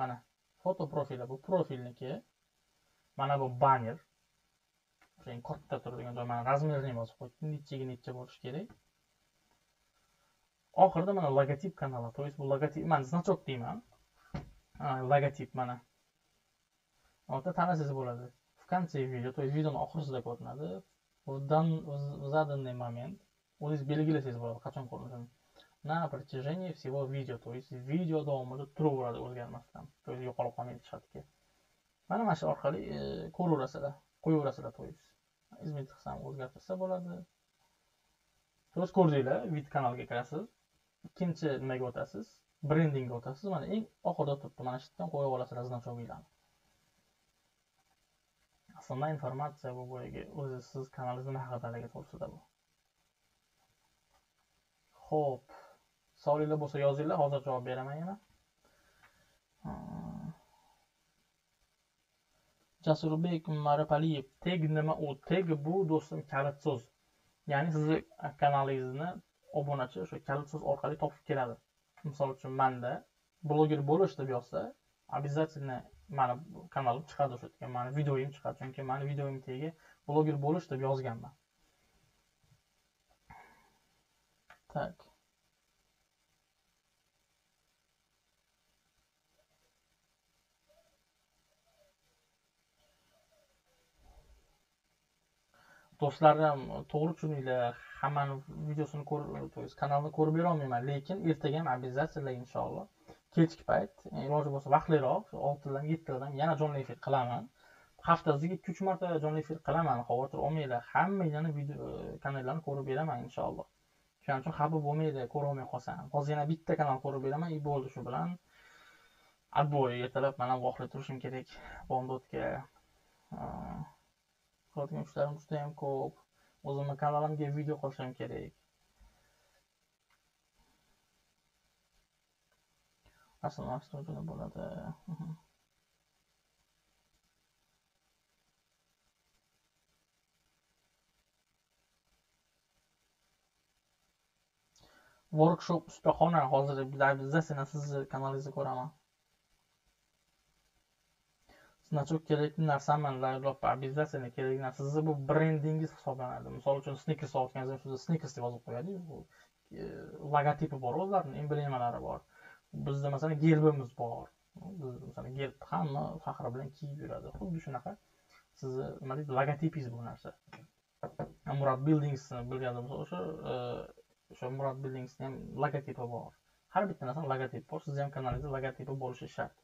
mana foto profili bu profilniki mana bu banner. O'sha katta turadigan joy mana razmerni yozib qo'ydim nechaga necha bo'lishi kerak. Oxirida mana logotip kanali то есть bu logotip man значок deyman. Logotip mana. U yerda tanasangiz bo'ladi. В конце видео то есть videoni oxirida ko'rinadi. В заданный момент o'zingiz belgilasangiz bo'ladi qachon ko'rinishini на протяжении всего видео то есть video davomida turaveradi o'zgarmasdan то есть yo'qolib qolmaydi chatga mana mana shu orqali ko'raverasizlar qo'yaverasizlar то есть izmit qilsam o'zgartirsa bo'ladi то ko'rdinglar vid kanalga kirasiz ikkinchi nimaga o'tasiz brendingga o'tasiz mana eng oxirida turibdi mana shu yerdan qo'yib olasizlar значокlarni основная informatsiya bu boyagi o'zi siz kanalingiz nima haqidaligi to'g'risida bu. Ho'p savolinglar bo'lsa yozinglar hozir javob beraman yana. Jasurbek marapaliyev teg nima u? Teg bu do'stim kalit so'z ya'ni sizni kanalingizni obunachi o'sha kalit so'z orqali topib keladi. Misol uchun manda bloger bo'lish deb yozsa обязательно mani kanalim chiqadi o'sha yerga mani videoyim chiqadi chunki mani videoyim tagiga bloger bo'lish deb yozganman. Так do'stlarim to'g'ri tushuninglar hammani videosini to есть kanalni ko'rib berolmayman lekin ertaga ham обязательно inshaalloh. Kechki payt e, iloji bo'lsa vaqtliroq oltidan yettidan yana jonli efir qilaman. Haftasiga ikki uch marta jonli efir qilaman xavotir olmanglar hammanglarni video e, kanallarni ko'rib beraman inshaalloh. Shuning uchun xafa bo'lmanglar ko'rolmay qolsam. Hozir yana bitta kanal ko'rib beraman и bo'ldi shu bilan. Отбой ertalab man ham uxlay turishim kerak bomdodga qiladigan ishlarim judayam ko'p. O'zimni kanalimga video qilishim kerak. Aslida bo'ladi workshop ustaxona hozir bizda sizni kanalingizni ko'raman значок kerakli narsami обязательно kerakli narsa sizni bu brendingiz hisoblanadi misol uchun sneakers olayotganingizda shunda sneakers deb yozib qo'yadi logotipi bor o'zlarini emblemalari bor bizda masalan gerbimiz bor. Biz masalan gerbni hamma faxri bilan kiyib yuradi. Xuddi shunaqa. Sizni nima deydi? Logotipingiz bu narsa. Murad buildingsni bilganda bo'lsa o'sha e, o'sha murad buildingsni ham logotipi bor. Har bitta narsani logotipi bor. Sizni ham kanalingizda logotipi bo'lishi shart.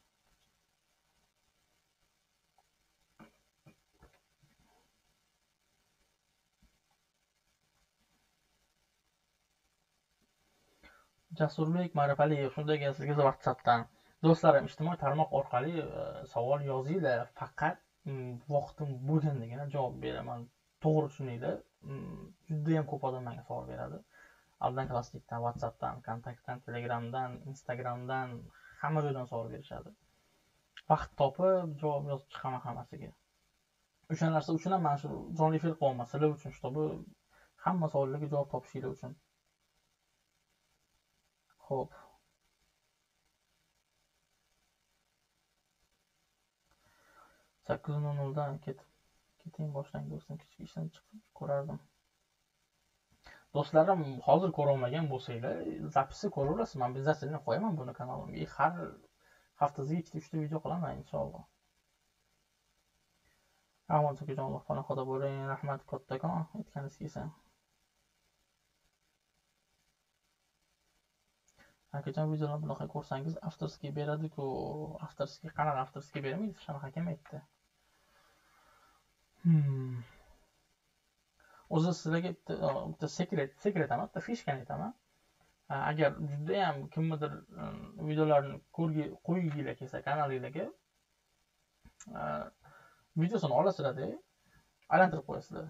Jasurbek ma'rifaliyev shunday ekan sizga whatsappdan. Do'stlarim ijtimoiy tarmoq orqali e, savol yozinglar faqat mm, vaqtim bo'lgandagina javob beraman. To'g'ri tushuninglar. Mm, judayam ko'p odam menga savol beradi. Aldanklaslikdan whatsappdan kontaktdan telegramdan instagramdan hamma joydan savol berishadi. Vaqt topib javob yozib chiqaman hammasiga. O'sha narsa uchun ham mana shu jonli efir qilyapman sizlar uchun чтобы hamma savollarga javob topishinglar uchun. Hope sakkiz nol noldan keting boshlang do'stim kichik ishdan chiqib ko'rardim. Do'stlarim hozir ko'rolmagan bo'lsanglar zapisni ko'raverasiz. Man обязательно qo'yaman buni kanalimga. Har haftasiga ikkita uchta video qilaman inshaalloh. Rahmat akajon alloh panohida bo'ling. Rahmat kattakon aytganingiz kelsin akajon videolarni bunaqa ko'rsangiz avtorskiy beradiku. Avtorskiy qanaqa avtorskiy bermaydi? Shunaqa kelmaydi Hmm. o'zi sizlarga bitta sekret sekret emas bitta fishkani aytaman agar judayam kimnidir um, videolarini ko'rgi qo'yginglar kelsa kanalinglarga videosini olasizlarda aylantirib qo'yasizlar.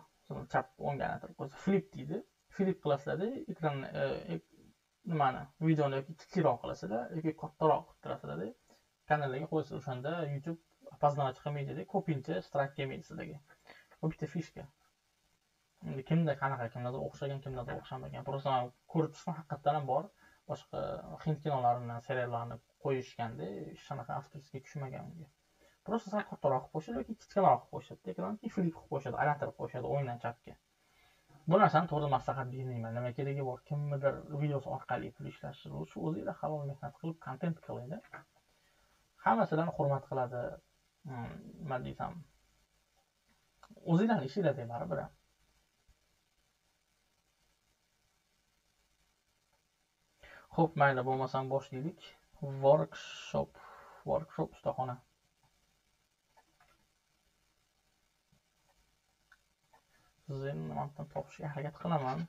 Chap o'ngga aylantirib qo'yasiz flip deydi. Flip qilasizlarda ekranni nimani videoni yoki kichikroq qilasizlar yoki kattaroq qilib turasizlarda kanallarga qo'yasiz o'shanda youtube опознавать qilmaydida ko'pincha strak kelmaydi sizlarga. Bu bitta fishka. Endi kimda qanaqa kimdadir o'xshagan kimdadir o'xshamagan просто man ko'rib chiqdim haqiqatdan ham bor. Boshqa hind kinolarini seriallarini qo'yishganda shunaqa avtorskiy tushmagan unga. Просто sal kattaroq qilib qo'yishadi yoki kichkinaroq qilib qo'yishadi ekranni flip qilib qo'yishadi aylantirib qo'yishadi o'ngdan chapga. Bu narsani to'g'ri maslahat bermayman. Nima keragi bor? Kimnidir videosi orqali pul ishlashi shu o'zinglar halol mehnat qilib kontent qilinglar hammasidan hurmat qiladi. Hmm, nima desam. O'zinglarni ishinglarda baribir ho'p mayli bo'lmasam boshlaylik workshop. Workshop ustaxona. Sizni nimadan topishga harakat qilaman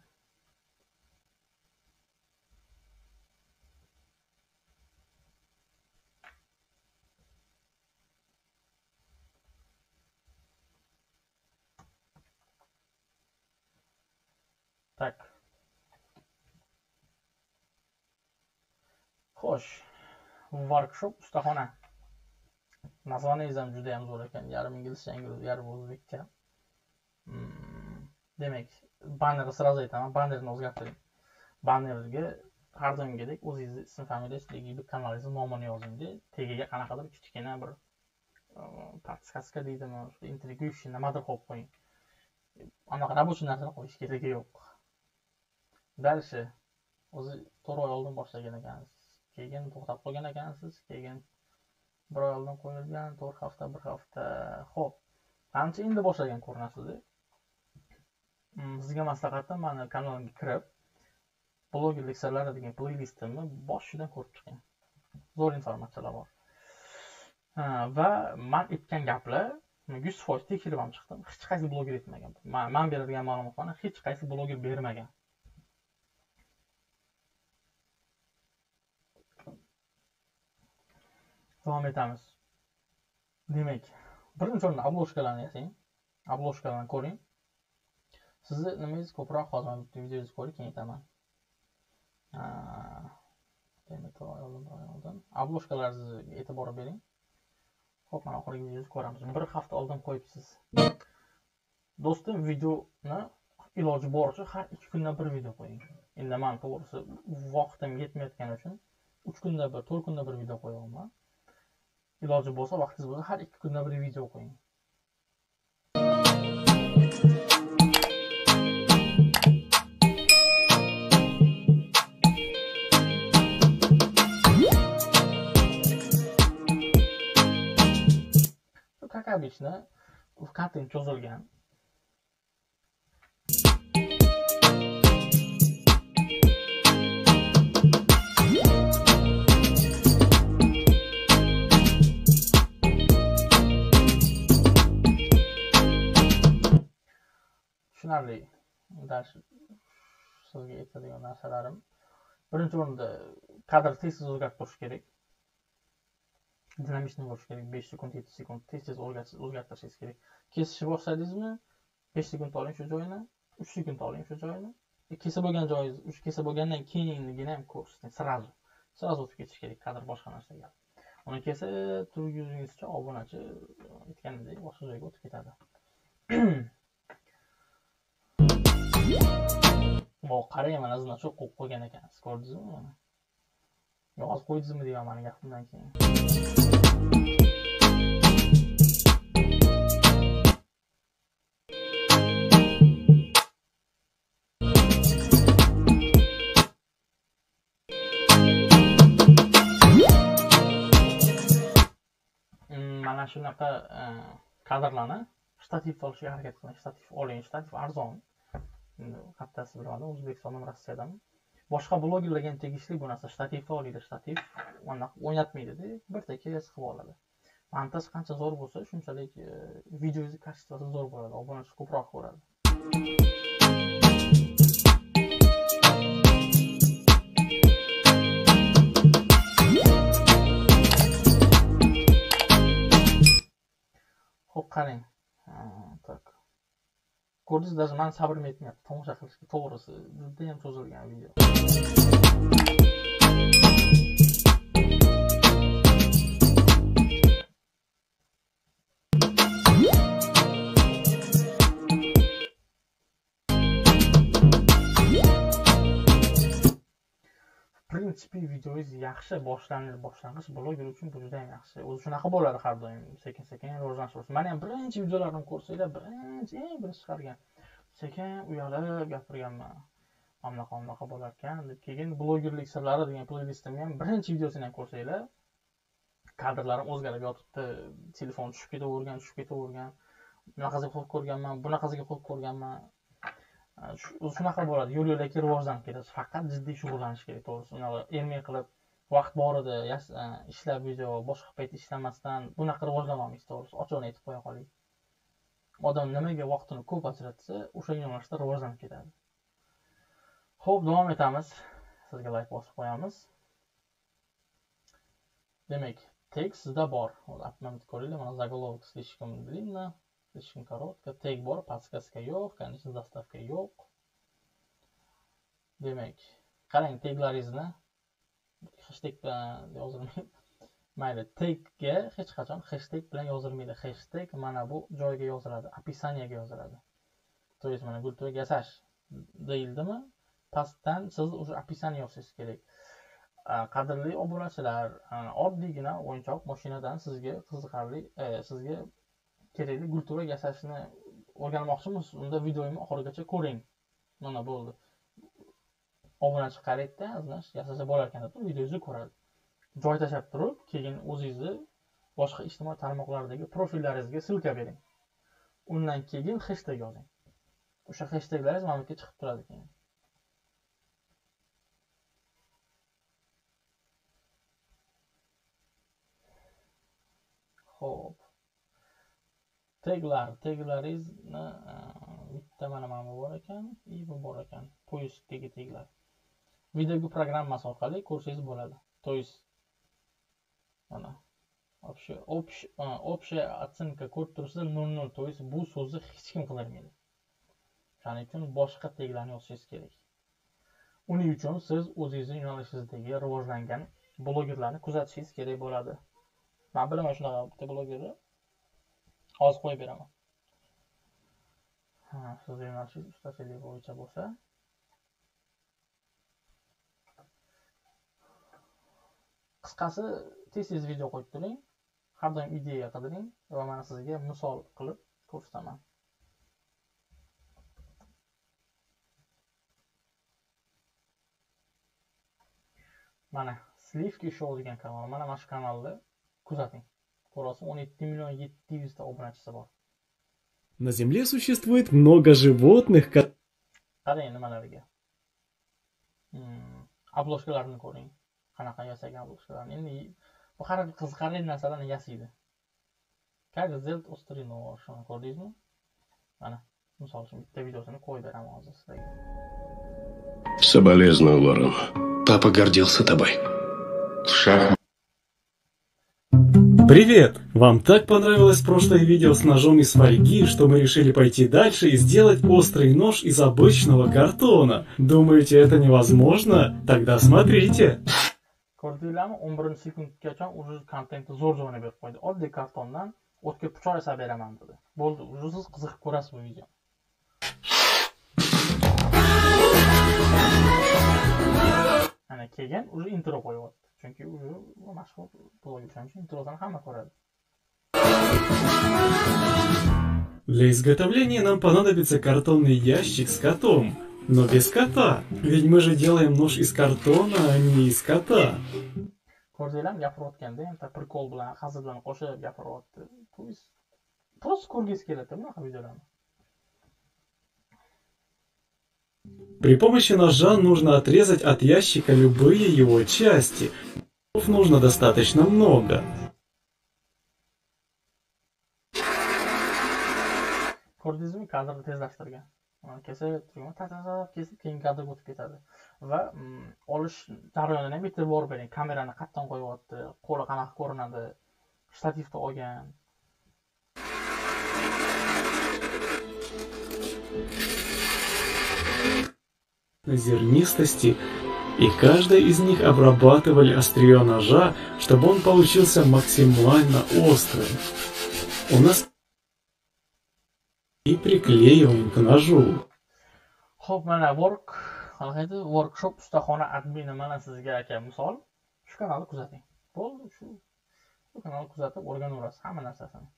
так xo'sh workshop ustaxona. Nazoningiz ham juda yam zo'r ekan yarim inglizcha yarim o'zbekcha Hmm, demak bannerni сразу aytaman bannerni o'zgartiring bannerga har doimgidek o'zingizni ism familiyangiz kanalingizni nomini yozingda tagiga qanaqadir kichkina bir подсказка deydimi intriguющий nimadir qo'yib qo'ying anaqa рабочий narsani qo'yish keragi yo'q дальше o'zi to'rt oy oldin boshlagan ekansiz keyin to'xtab qolgan ekansiz keyin bir oy oldin qo'yilgan to'rt hafta bir hafta. Ho'p. Ancha endi boshlagan ko'rinasiz Mm, sizga maslahatim mani kanalimga kirib blogerlik sirlari degan playlistimni boshidan ko'rib chiqing. Zo'r informatsiyalar bor. Ha, va man aytgan gaplar yuz foiz tekshirib ham chiqdim. Hech qaysi bloger aytmagan man man beradigan ma'lumotlarni hech qaysi bloger bermagan. Davom etamiz. Demak birinchi o'rinda obloshkalarni yasang obloshkalarni ko'ring. Sizni nimangiz ko'proq hozir man bitta videongizni ko'rib keyin aytaman demak oldin e'tibor bering. Ho'p mana oxirgi videozni ko'ramiz. Bir hafta oldin qo'yibsiz. Do'stim videoni iloji boricha har ikki kunda bir video qo'ying. Endi man to'g'risi vaqtim yetmayotgani uchun uch kunda bir to'rt kunda bir video qo'yyapman iloji bo'lsa vaqtingiz bo'lsa har ikki kunda bir video qo'ying. Kabi ishni kontent cho'zilgan tushunarli. Dars sizga aytadigan narsalarim birinchi o'rinda kadr tez tez o'zgartirib kerak. Dinamичный bo'lishi kerak besh sekund yetti sekund tez tez o'zgart- o'zgartirishingiz kerak. Kesishni boshladingizmi? Besh sekund oling shu joyini uch sekund oling shu joyini. E, kesib bo'lgan joyingiz o'sha kesa bo'lgandan keyingigina ham ko'rsating сразу сразу o'tib ketish kerak kadr boshqa narsaga. Uni kesib turguningizcha obunachi e, aytganimdek boshqa joyga o'tib ketadi. (clears throat) Vo qarang mana значок qo'yib qo'ygan ekansiz ko'rdingizmi? mana yozib qo'ydingizmi degan mani gapimdan keyin. Hmm, mana shunaqa e, kadrlarni shtativ olishga harakat qiling shtativ oling shtativ arzon. Kattasi qattasi bilmadim o'zbekistondan rossiyadan boshqa blogerlarga ham tegishli bu narsa. Shtativni olinglar shtativ o'ynatmaydida birta kelasi qilib oladi. Montaj qancha zo'r bo'lsa shunchalik e, videongizni качествоsi zo'r bo'ladi obunachi ko'proq ko'radi ho'p qarang. Так ko'rdingiz даже mani sabrim yetmayapti tomosha qilishga to'g'risi judayam cho'zilgan video. Принципе videongiz yaxshi boshlanish boshlang'ich bloger uchun bu juda ham yaxshi. O'zi shunaqa bo'ladi har doim sekin sekin rivojlanish boshlashadi mani ham birinchi videolarimni ko'rsanglar birinchi eng birinchi chiqargan. Sekin uyalib gapirganman. Mana bunaqa mana bunaqa bo'larkan. Deb keyin blogerlik sirlari degan playlistimni ham birinchi videosini ham ko'rsanglar kadrlarim o'zgarib yotibdi. Telefon tushib ketavergan tushib ketavergan. Bunaqasiga qo'yib ko'rganman bunaqasiga qo'yib ko'rganman. Э, shunaqa bo'ladi. Yo'l yo'lakay rivojlanib ketasiz faqat jiddiy shug'ullanish kerak to'g'risi unaqa qilib vaqt borida e, ishlab video boshqa payt ishlamasdan bunaqa rivojlanolmaysiz to'g'risi. Ochig'ini aytib qo'ya qolay odam nimaga vaqtini ko'p ajratsa o'sha yo'nalishda rivojlanib ketadi. Ho'p davom etamiz. Sizga layk bosib qo'yamiz. Demak tekst sizda bor. Ko'ringlar mana заголовок слишком длинно слишком коротко. Tag bor подсказка yo'q конечно zastavka yo'q demak qarang teglaringizni hashtag bilan yozilmaydi mayli tagga hech qachon hashtag bilan yozilmaydi hashtag mana bu joyga yoziladi описаниеga yoziladi то есть mana gulto'y yasash deyildimi pastdan siz o'sha описание yozishingiz kerak qadrli obunachilar a, oddiygina o'yinchoq mashinadan sizga qiziqarli sizga kerakli gulturak yasashni o'rganmoqchimiz. Unda videoyimni oxirigacha ko'ring. Mana bo'ldi. Obunachi qaraydida знаешь yasasa bo'larkan deb turib videongizni ko'radi. Joy tashlab turib keyin o'zingizni boshqa ijtimoiy tarmoqlardagi profillaringizga ссылка bering. Undan keyin hashtag yozing. O'sha hashtaglaringiz mana bu yerga chiqib turadi keyin ho'p teglar taglaringizni bitta mana mana bu bor ekan и bu bor ekan. Poyezddagi teglar. Videogu programmasi orqali ko'rsangiz bo'ladi. То есть mana общая оценка ko'rib turibsizlar nol nol то есть bu so'zni hech kim qidirmaydi o'shaning uchun boshqa teglarni yozishingiz kerak. Uning uchun siz o'zingizni yo'nalishingizdagi rivojlangan blogerlarni kuzatishingiz kerak bo'ladi. Man bilaman shunaqa bitta blogerni. Hozir qo'yib beraman. Ha sizni yo'nalishingiz ustachilik bo'yicha bo'lsa. Qisqasi tez tez video qo'yib turing. Har doim ideya qidiring va mana sizga misol qilib ko'rsataman. Mana sливки show degan kanal mana mana shu kanalni kuzating. O'n yetti million yetti yuzta obunachisi bor
На Земле существует много животных, ко-
qarang nimalarga Hmm, obloshkalarni ko'ring qanaqa yasagan obloshkalarni endi bu har qiziqarli narsalarni yasaydi каждый сделает острый нож shuni ko'rdingizmi mana misol uchun bitta videosini qo'yib beraman hozir sizlarga
Соболезную, Лорен. Папа гордился тобой. Шах.
Привет! Вам так понравилось прошлое видео с ножом из фольги, что мы решили пойти дальше и сделать острый нож из обычного картона. Думаете, это невозможно? Тогда смотрите.
ko'rdinglarmi o'n birinchi sekundgacha уже kontentni zo'r zo'rni berib qo'ydi oddiy kartondan o'tga pichoq yasab beraman dedi bo'ldi уже siz qiziqib ko'rasiz bu videoni ana keyin уже intro qo'yyapti chunki u mashhur bloger o'shaning uchun introsini hamma ko'radi
Для изготовления нам понадобится картонный ящик с котом. Но без кота. Ведь мы же делаем нож из картона, а не из кота.
ko'rdinglarmi gapirayotganda bitta prikol bilan hazil bilan qo'shib gapiryapti то есть просто ko'rgingiz keladi bunaqa videolarni
При помощи ножа нужно отрезать от ящика любые его части. Нужно достаточно много.
kesib turgan ta ta ta kesib keyin kadrga o'tib ketadi va mm, olish jarayonini ham bitta borib bering kamerani qayerdan qo'yyapti qo'li qanaqa ko'rinadi shtativda olgan
зернистости, и каждая из них обрабатывали острие ножа, чтобы он получился максимально острым. У нас и приклеиваем к ножу.
mana work qanaqa edi workshop ustaxona admini mana sizga aka misol shu kanalni kuzating bo'ldi shu shu kanalni kuzatib o'rganaverasiz hamma narsasini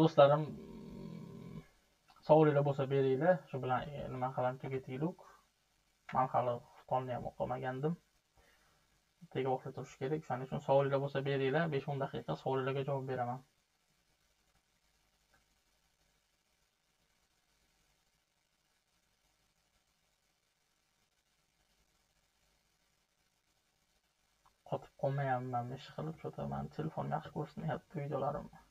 do'stlarim mm, savolinglar bo'lsa beringlar. Shu bilan e, nima qilamiz tugataylik. Man hali xuftonini ham o'qimagandim. Ertaga o'qib turish kerak. Shuning uchun savolinglar bo'lsa beringlar. Besh o'n daqiqa savolinglarga javob beraman. Qotib qolmayapman ish qilib shu то mani telefonim yaxshi ko'rsatmayapti videolarimni.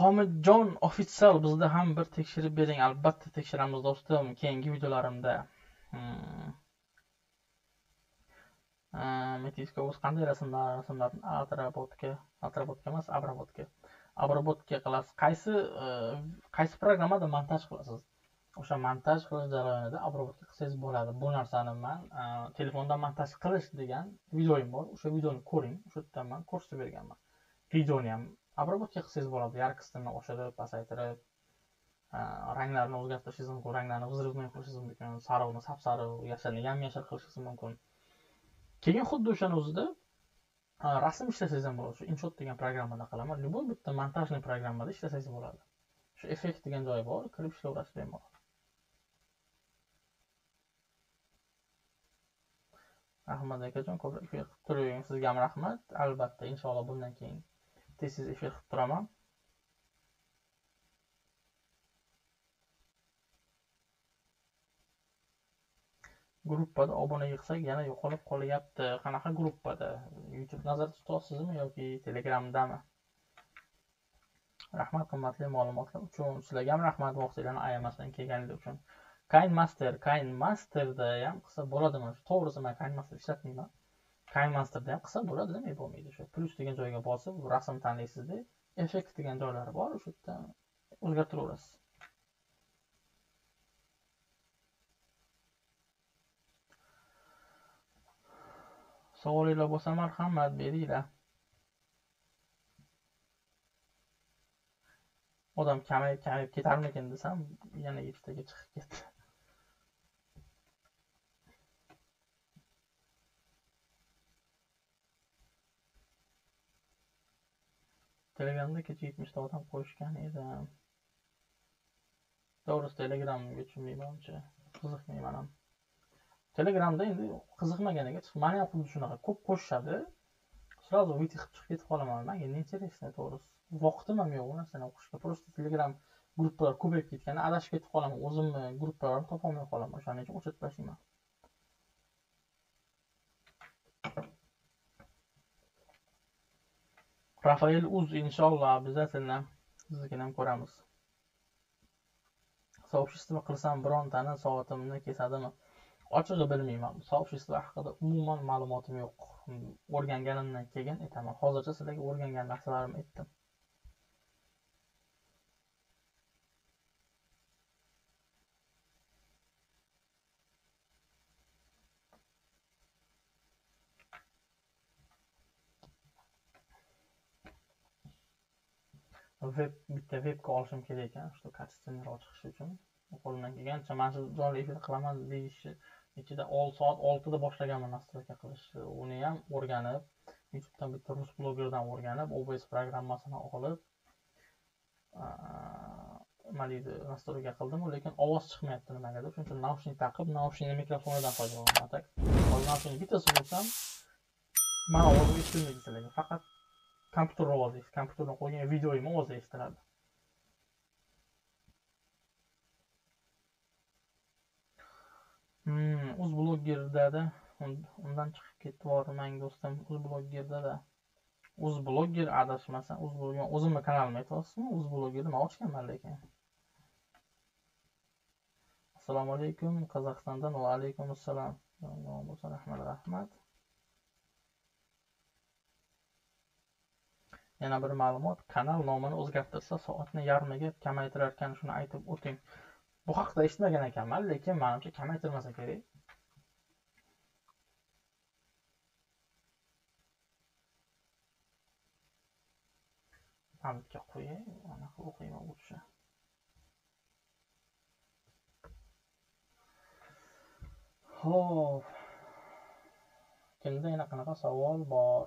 Homidjon ofitsal bizda ham bir tekshirib bering. Albatta tekshiramiz do'stim keyingi videolarimda. Hmm. Hmm, Metiska o'zi qanday rasmlar rasmlarni atrabotga atrabotga emas abrabotga abrabotga qilasiz. Qaysi e, qaysi programmada montaj qilasiz? O'sha montaj qilish jarayonida abrabotga qilsangiz bo'ladi. Bu narsani man e, telefonda montaj qilish degan videoyim bor. O'sha videoni ko'ring. O'sha yerda man ko'rsatib berganman. Videoni ham abrabotga qilsangiz bo'ladi yarkostini oshirib pasaytirib ranglarni o'zgartirishingiz mumkin ranglarni g'izirg'izmay qilishingiz mumkin sariqni sap sariq yashilni yam yashil qilishingiz mumkin. Keyin xuddi o'shani o'zida rasm ishlasangiz ham bo'ladi shu inshot degan programmada qilaman любой bitta montajniy programmada ishlasangiz bo'ladi. Shu effekt degan joyi bor kirib ishlayverasiz bemalol rahmat akajon ko'proq qilib turavering sizga ham rahmat. Albatta inshaalloh bundan keyin tez tez efir qilib turaman gruppada obuna yig'sak yana yo'qolib qolyapti. Qanaqa gruppada? Youtube nazarda tutyapsizmi yoki telegramdami? Rahmat qimmatli ma'lumotlar uchun. Sizlarga ham rahmat vaqtinglarni ayamasdan kelganingiz uchun. Kayn master kayn masterda ham qilsa bo'ladimi? To'g'risi man kayn master ishlatmayman. Kayn ham qilsa bo'ladi nima bo'lmaydi. Shu plyus degan joyga bosib rasm tanlaysizda effekt degan joylari bor o'sha yerdan o'zgartiraverasiz. Savolinglar bo'lsa marhamat beringlar. Odam kamayib kamayib ketarmikin desam yana yettitaga chiqib ketdi. Telegramda kecha yetmishta odam qo'shgan edim to'g'risi telegramga tushunmaymancha qiziqmayman ham telegramda endi qiziqmaganiga mani ham xuddi shunaqa ko'p qo'shishadi. Сразу выйти qilib chiqib ketib qolaman. Manga неинтересно to'g'risi. Vaqtim ham yo'q u narsani o'qishga просто telegram gruppalar ko'payib ketgani adashib ketib qolaman. O'zimni gruppalarni topolmay qolaman. O'shaning uchun o'chirib tashlayman. Rafael uz inshaalloh обязательно siznikini ham ko'ramiz. Soobщество qilsam birontani soatimni kesadimi? Ochig'i bilmayman. Soobщество haqida umuman ma'lumotim yo'q. O'rganganimdan keyin aytaman. Hozircha sizlarga o'rgangan narsalarimni aytdim. Veb bitta vebka olishim kerak ekan shu kачественныйroq chiqishi uchun. Qo'limdan kelgancha mana shu jonli efir qilaman deyishi ichida soat oltida boshlaganman настройка qilishni uni ham o'rganib youtubedan bitta rus blogerdan o'rganib obs programmasini olib nima deydi настройка qildim lekin ovoz chiqmayapti nimagadir. Shuning uchun naushnik taqib naushnikni mikrofonidan foydalanaman tak hozir naushnikni bittasini qo'ysam mani ovozim eshitilmaydi sizlarga. Faqat kompyuter ovozi kompyuterdan qo'ygan videoyim ovozi eshitiladi uz bloggerdada undan chiqib ketib do'stim uz bloggerdada uz blogger adashmasam uz blogger o'zimni kanalimni aytyapsizmi uz bloggerni man ochganman lekin assalomu alaykum qozog'istondan va alaykum assalom rahmat rahmat yana bir ma'lumot kanal nomini o'zgartirsa soatni yarmiga kamaytirar ekan shuni aytib o'ting. Bu haqida eshitmagan ekanman lekin manimcha kamaytirmasa kerak. Pamtga qo'yay anaqa o'qiyman o'sha ho'p kimda yana qanaqa savol bor?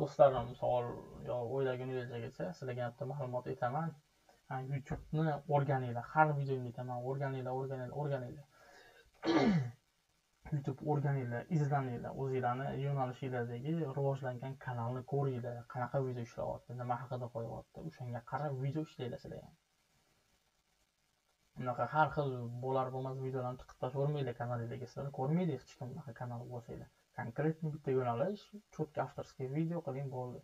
Do'stlarim savol yo o'ylaguningizgacha sizlarga bitta ma'lumot aytaman youtubeni o'rganinglar har videomda aytaman o'rganinglar o'rganinglar o'rganinglar. (clears throat) Youtube o'rganinglar izlaninglar o'zinglarni yo'nalishinglardagi rivojlangan kanalni ko'ringlar. Qanaqa video ishlayapti nima haqida qo'yyapti o'shanga qarab video ishlanglar sizlar ham. Unaqa har xil bo'lar bo'lmas videolarni tiqib tashlavermanglar kanalinglarga sizlarni ko'rmaydi hech kim unaqa kanal bo'lsanglar konkretni bitta yo'nalish четко авторский video qiling bo'ldi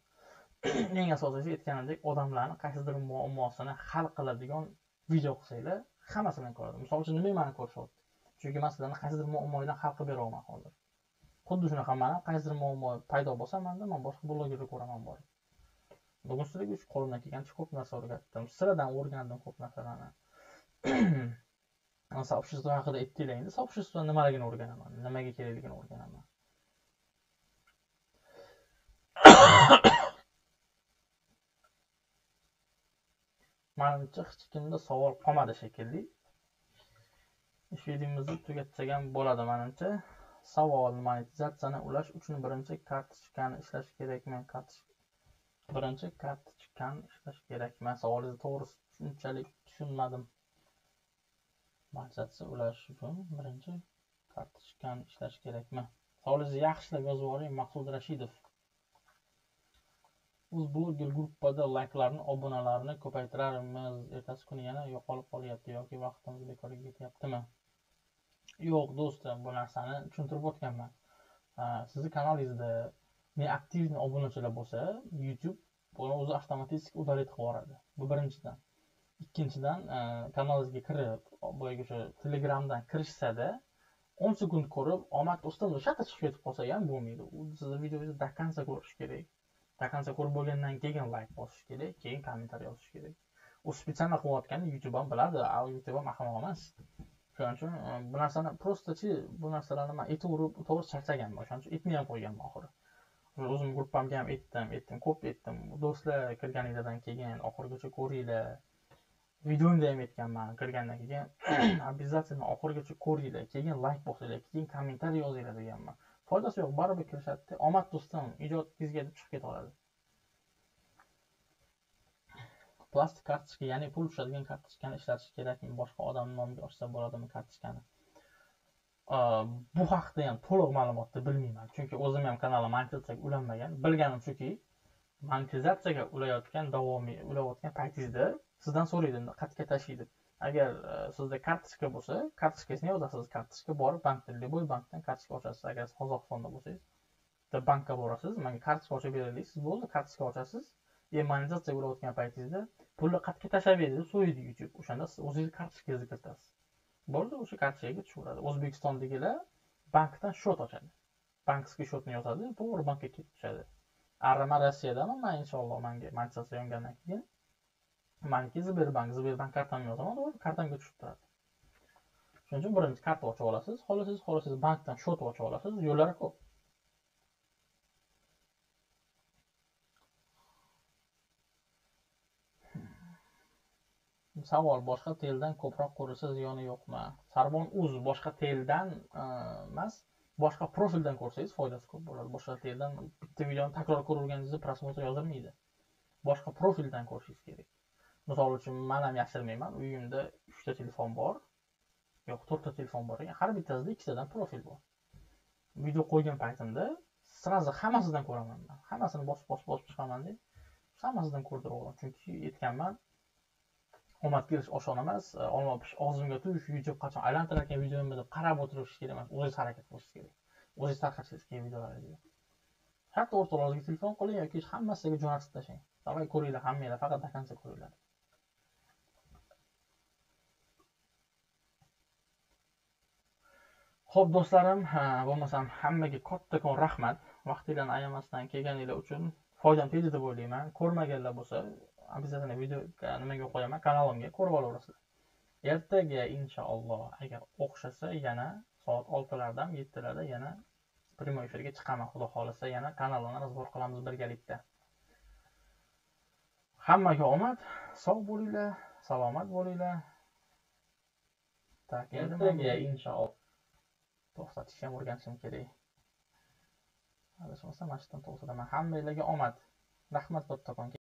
eng asosiysi aytganimdek odamlarni qaysidir muammosini hal qiladigan video qilsanglar hammasini ko'radi misol uchun nima mani ko'rishyapti chunki man sizlarni qaysidir muammolarni hal qilib beryapman hozir xuddi shunaqa man qaysidir muammo paydo bo'lsa manda man boshqa blogerni ko'raman borib bugun sizlarga qo'limdan kelgancha ko'p narsa o'rgatdim sizlardan o'rgandim ko'p narsalarni сообщество haqida aytdinglar endi сообщество nimaligini o'rganaman nimaga kerakligini o'rganaman (coughs) manimcha hech kimda savol qolmadi shekilli. Ish videomizni tugatsak ham bo'ladi manimcha. Savol monetizatsiyani ulash uchun birinchi kartochkani ishlash kerakmi? Birinchi kartochkani ishlash kerakmi? Savolingizni to'g'risi shunchalik tushunmadim. Monetizatsiya ulash uchun birinchi kartochkani ishlash kerakmi? Savolingizni yaxshilab yozib yuboring maqsud rashidov. O'zblogger gruppada layklarni obunalarni ko'paytirarmiz. Ertasi kuni yana yo'qolib qolyapti yoki vaqtimiz bekorga ketyaptimi? Yo'q do'stim bu narsani tushuntirib o'tganman. Sizni kanalingizda neaktivni obunachilar bo'lsa youtube buni o'zi avtomatik udarit qilib yuboradi bu birinchidan. Ikkinchidan e, kanalingizga kirib boyagi o'sha telegramdan kirishsada o'n sekund ko'rib omad do'stim shartta chiqib ketib qolsa ham bo'lmaydi. U sizni videongizni до конца ko'rish kerak. Taqancha ko'rib bo'lgandan keyin layk bosish kerak keyin kommentariy yozish kerak. U специально qilayotganini youtube ham biladi a youtube ham ahmoq emas. Shuning uchun e, bu narsani prostachi bu narsalarni man urib, to'g'ri charchaganman o'shaning uchun etmay ham qo'yganman oxiri. O'zim gruppamga ham aytdim aytdim ko'p aytdim do'stlar kirganinglardan keyin oxirigacha ko'ringlar. Videomda ham aytganman kirgandan keyin (clears throat) обязательно oxirigacha ko'ringlar keyin layk bosinglar keyin kommentariy yozinglar deganman. Foydasi yo'q baribir kirishadida omad do'stim ijodingizga deb chiqib keta oladi. Plastik kartochka ya'ni pul tushadigan kartochkani ishlatish kerakmi? Boshqa odamni nomiga ochsa bo'ladimi kartochkani? Bu haqida ham to'liq ma'lumotni bilmayman. Chunki o'zim ham kanalim monetizatsiyaga ulanmagan. Bilganim shuki monetizatsiyaga ulayotgan davomiy ulayotgan paytingizda sizdan so'raydi qayerga tashlaydi agar e, sizda kartochka bo'lsa kartochkasini yozasiz. Kartochka bor bankda любой bankdan kartochka ochasiz. Agar siz qozog'istonda bo'lsangiz bitta bankka borasiz. Manga kartochka ochib beradi deysiz bo'ldi kartochka ochasiz. E, И bo'layotgan paytingizda pulni qayerga tashlab berdi deb so'raydi youtube. O'shanda siz o'zingizni kartochkangizni kiritasiz. Bo'ldi o'sha kartochkaga tushaveradi o'zbekistondagilar bankdan счет ochadi. Bankskiy счетni yozadi to'g'ri bankka ketib tushadi. Man rossiyadami? Man inshaalloh manga monetizatsiya yongandan keyin maniki sberbank sberbank kartamni yozaman u kartamga tushib turadi. Shuning uchun birinchi karta ochib olasiz xohlasangiz xohlasangiz bankdan счет ochib olasiz yo'llari ko'p. Hmm. Savol boshqa teldan ko'proq ko'rsa ziyoni yo'qmi? Sarbon uz boshqa teldan e, emas boshqa profildan ko'rsangiz foydasi ko'p bo'ladi. Boshqa teldan bitta videoni takror ko'raverganingizda просмотр yozilmaydi. Boshqa profildan ko'rishingiz kerak. Misol uchun man ham yashirmayman. Uyimda uchta telefon bor. Yo'q to'rtta telefon bor. Ekan har bittasida ikkitadan profil bor. Video qo'ygan paytimda сразу hammasidan ko'raman man. Hammasini bosib bosib bosib chiqamanda hammasidan ko'rdirib chunki aytganman omad kelish oson emas. E, olma pish og'zimga tush youtube qachon aylantirar ekan videomni deb qarab o'tirish kerak emas. O'zingiz harakat qilishingiz kerak. O'zingiz tarqatishingiz kerak videolarni hatto o'rtoqlaringizga telefon qiling yoki hammasiga jo'natib tashlang. Davay ko'ringlar hammanglar faqat до конца ko'ringlar. Ho'p do'stlarim bo'lmasam hammaga kattakon rahmat. Vaqtinglarni ayamasdan kelganinglar uchun foydam tegdi deb o'ylayman. Ko'rmaganlar bo'lsa обязательно video nimaga qo'yaman? Kanalimga ko'rib olaverasizlar ertaga inshaalloh agar o'xshasa yana soat oltilarda yettilarda yana прямой efirga chiqaman. Xudo xohlasa yana kanalni razbor qilamiz birgalikda. Hammaga omad sog' bo'linglar salomat bo'linglar. Ertaga inshaalloh to'xtatishni ham o'rganishim kerak. Adashmasam mana shu yerdan to'xtataman hammanglarga omad. Rahmat kattakon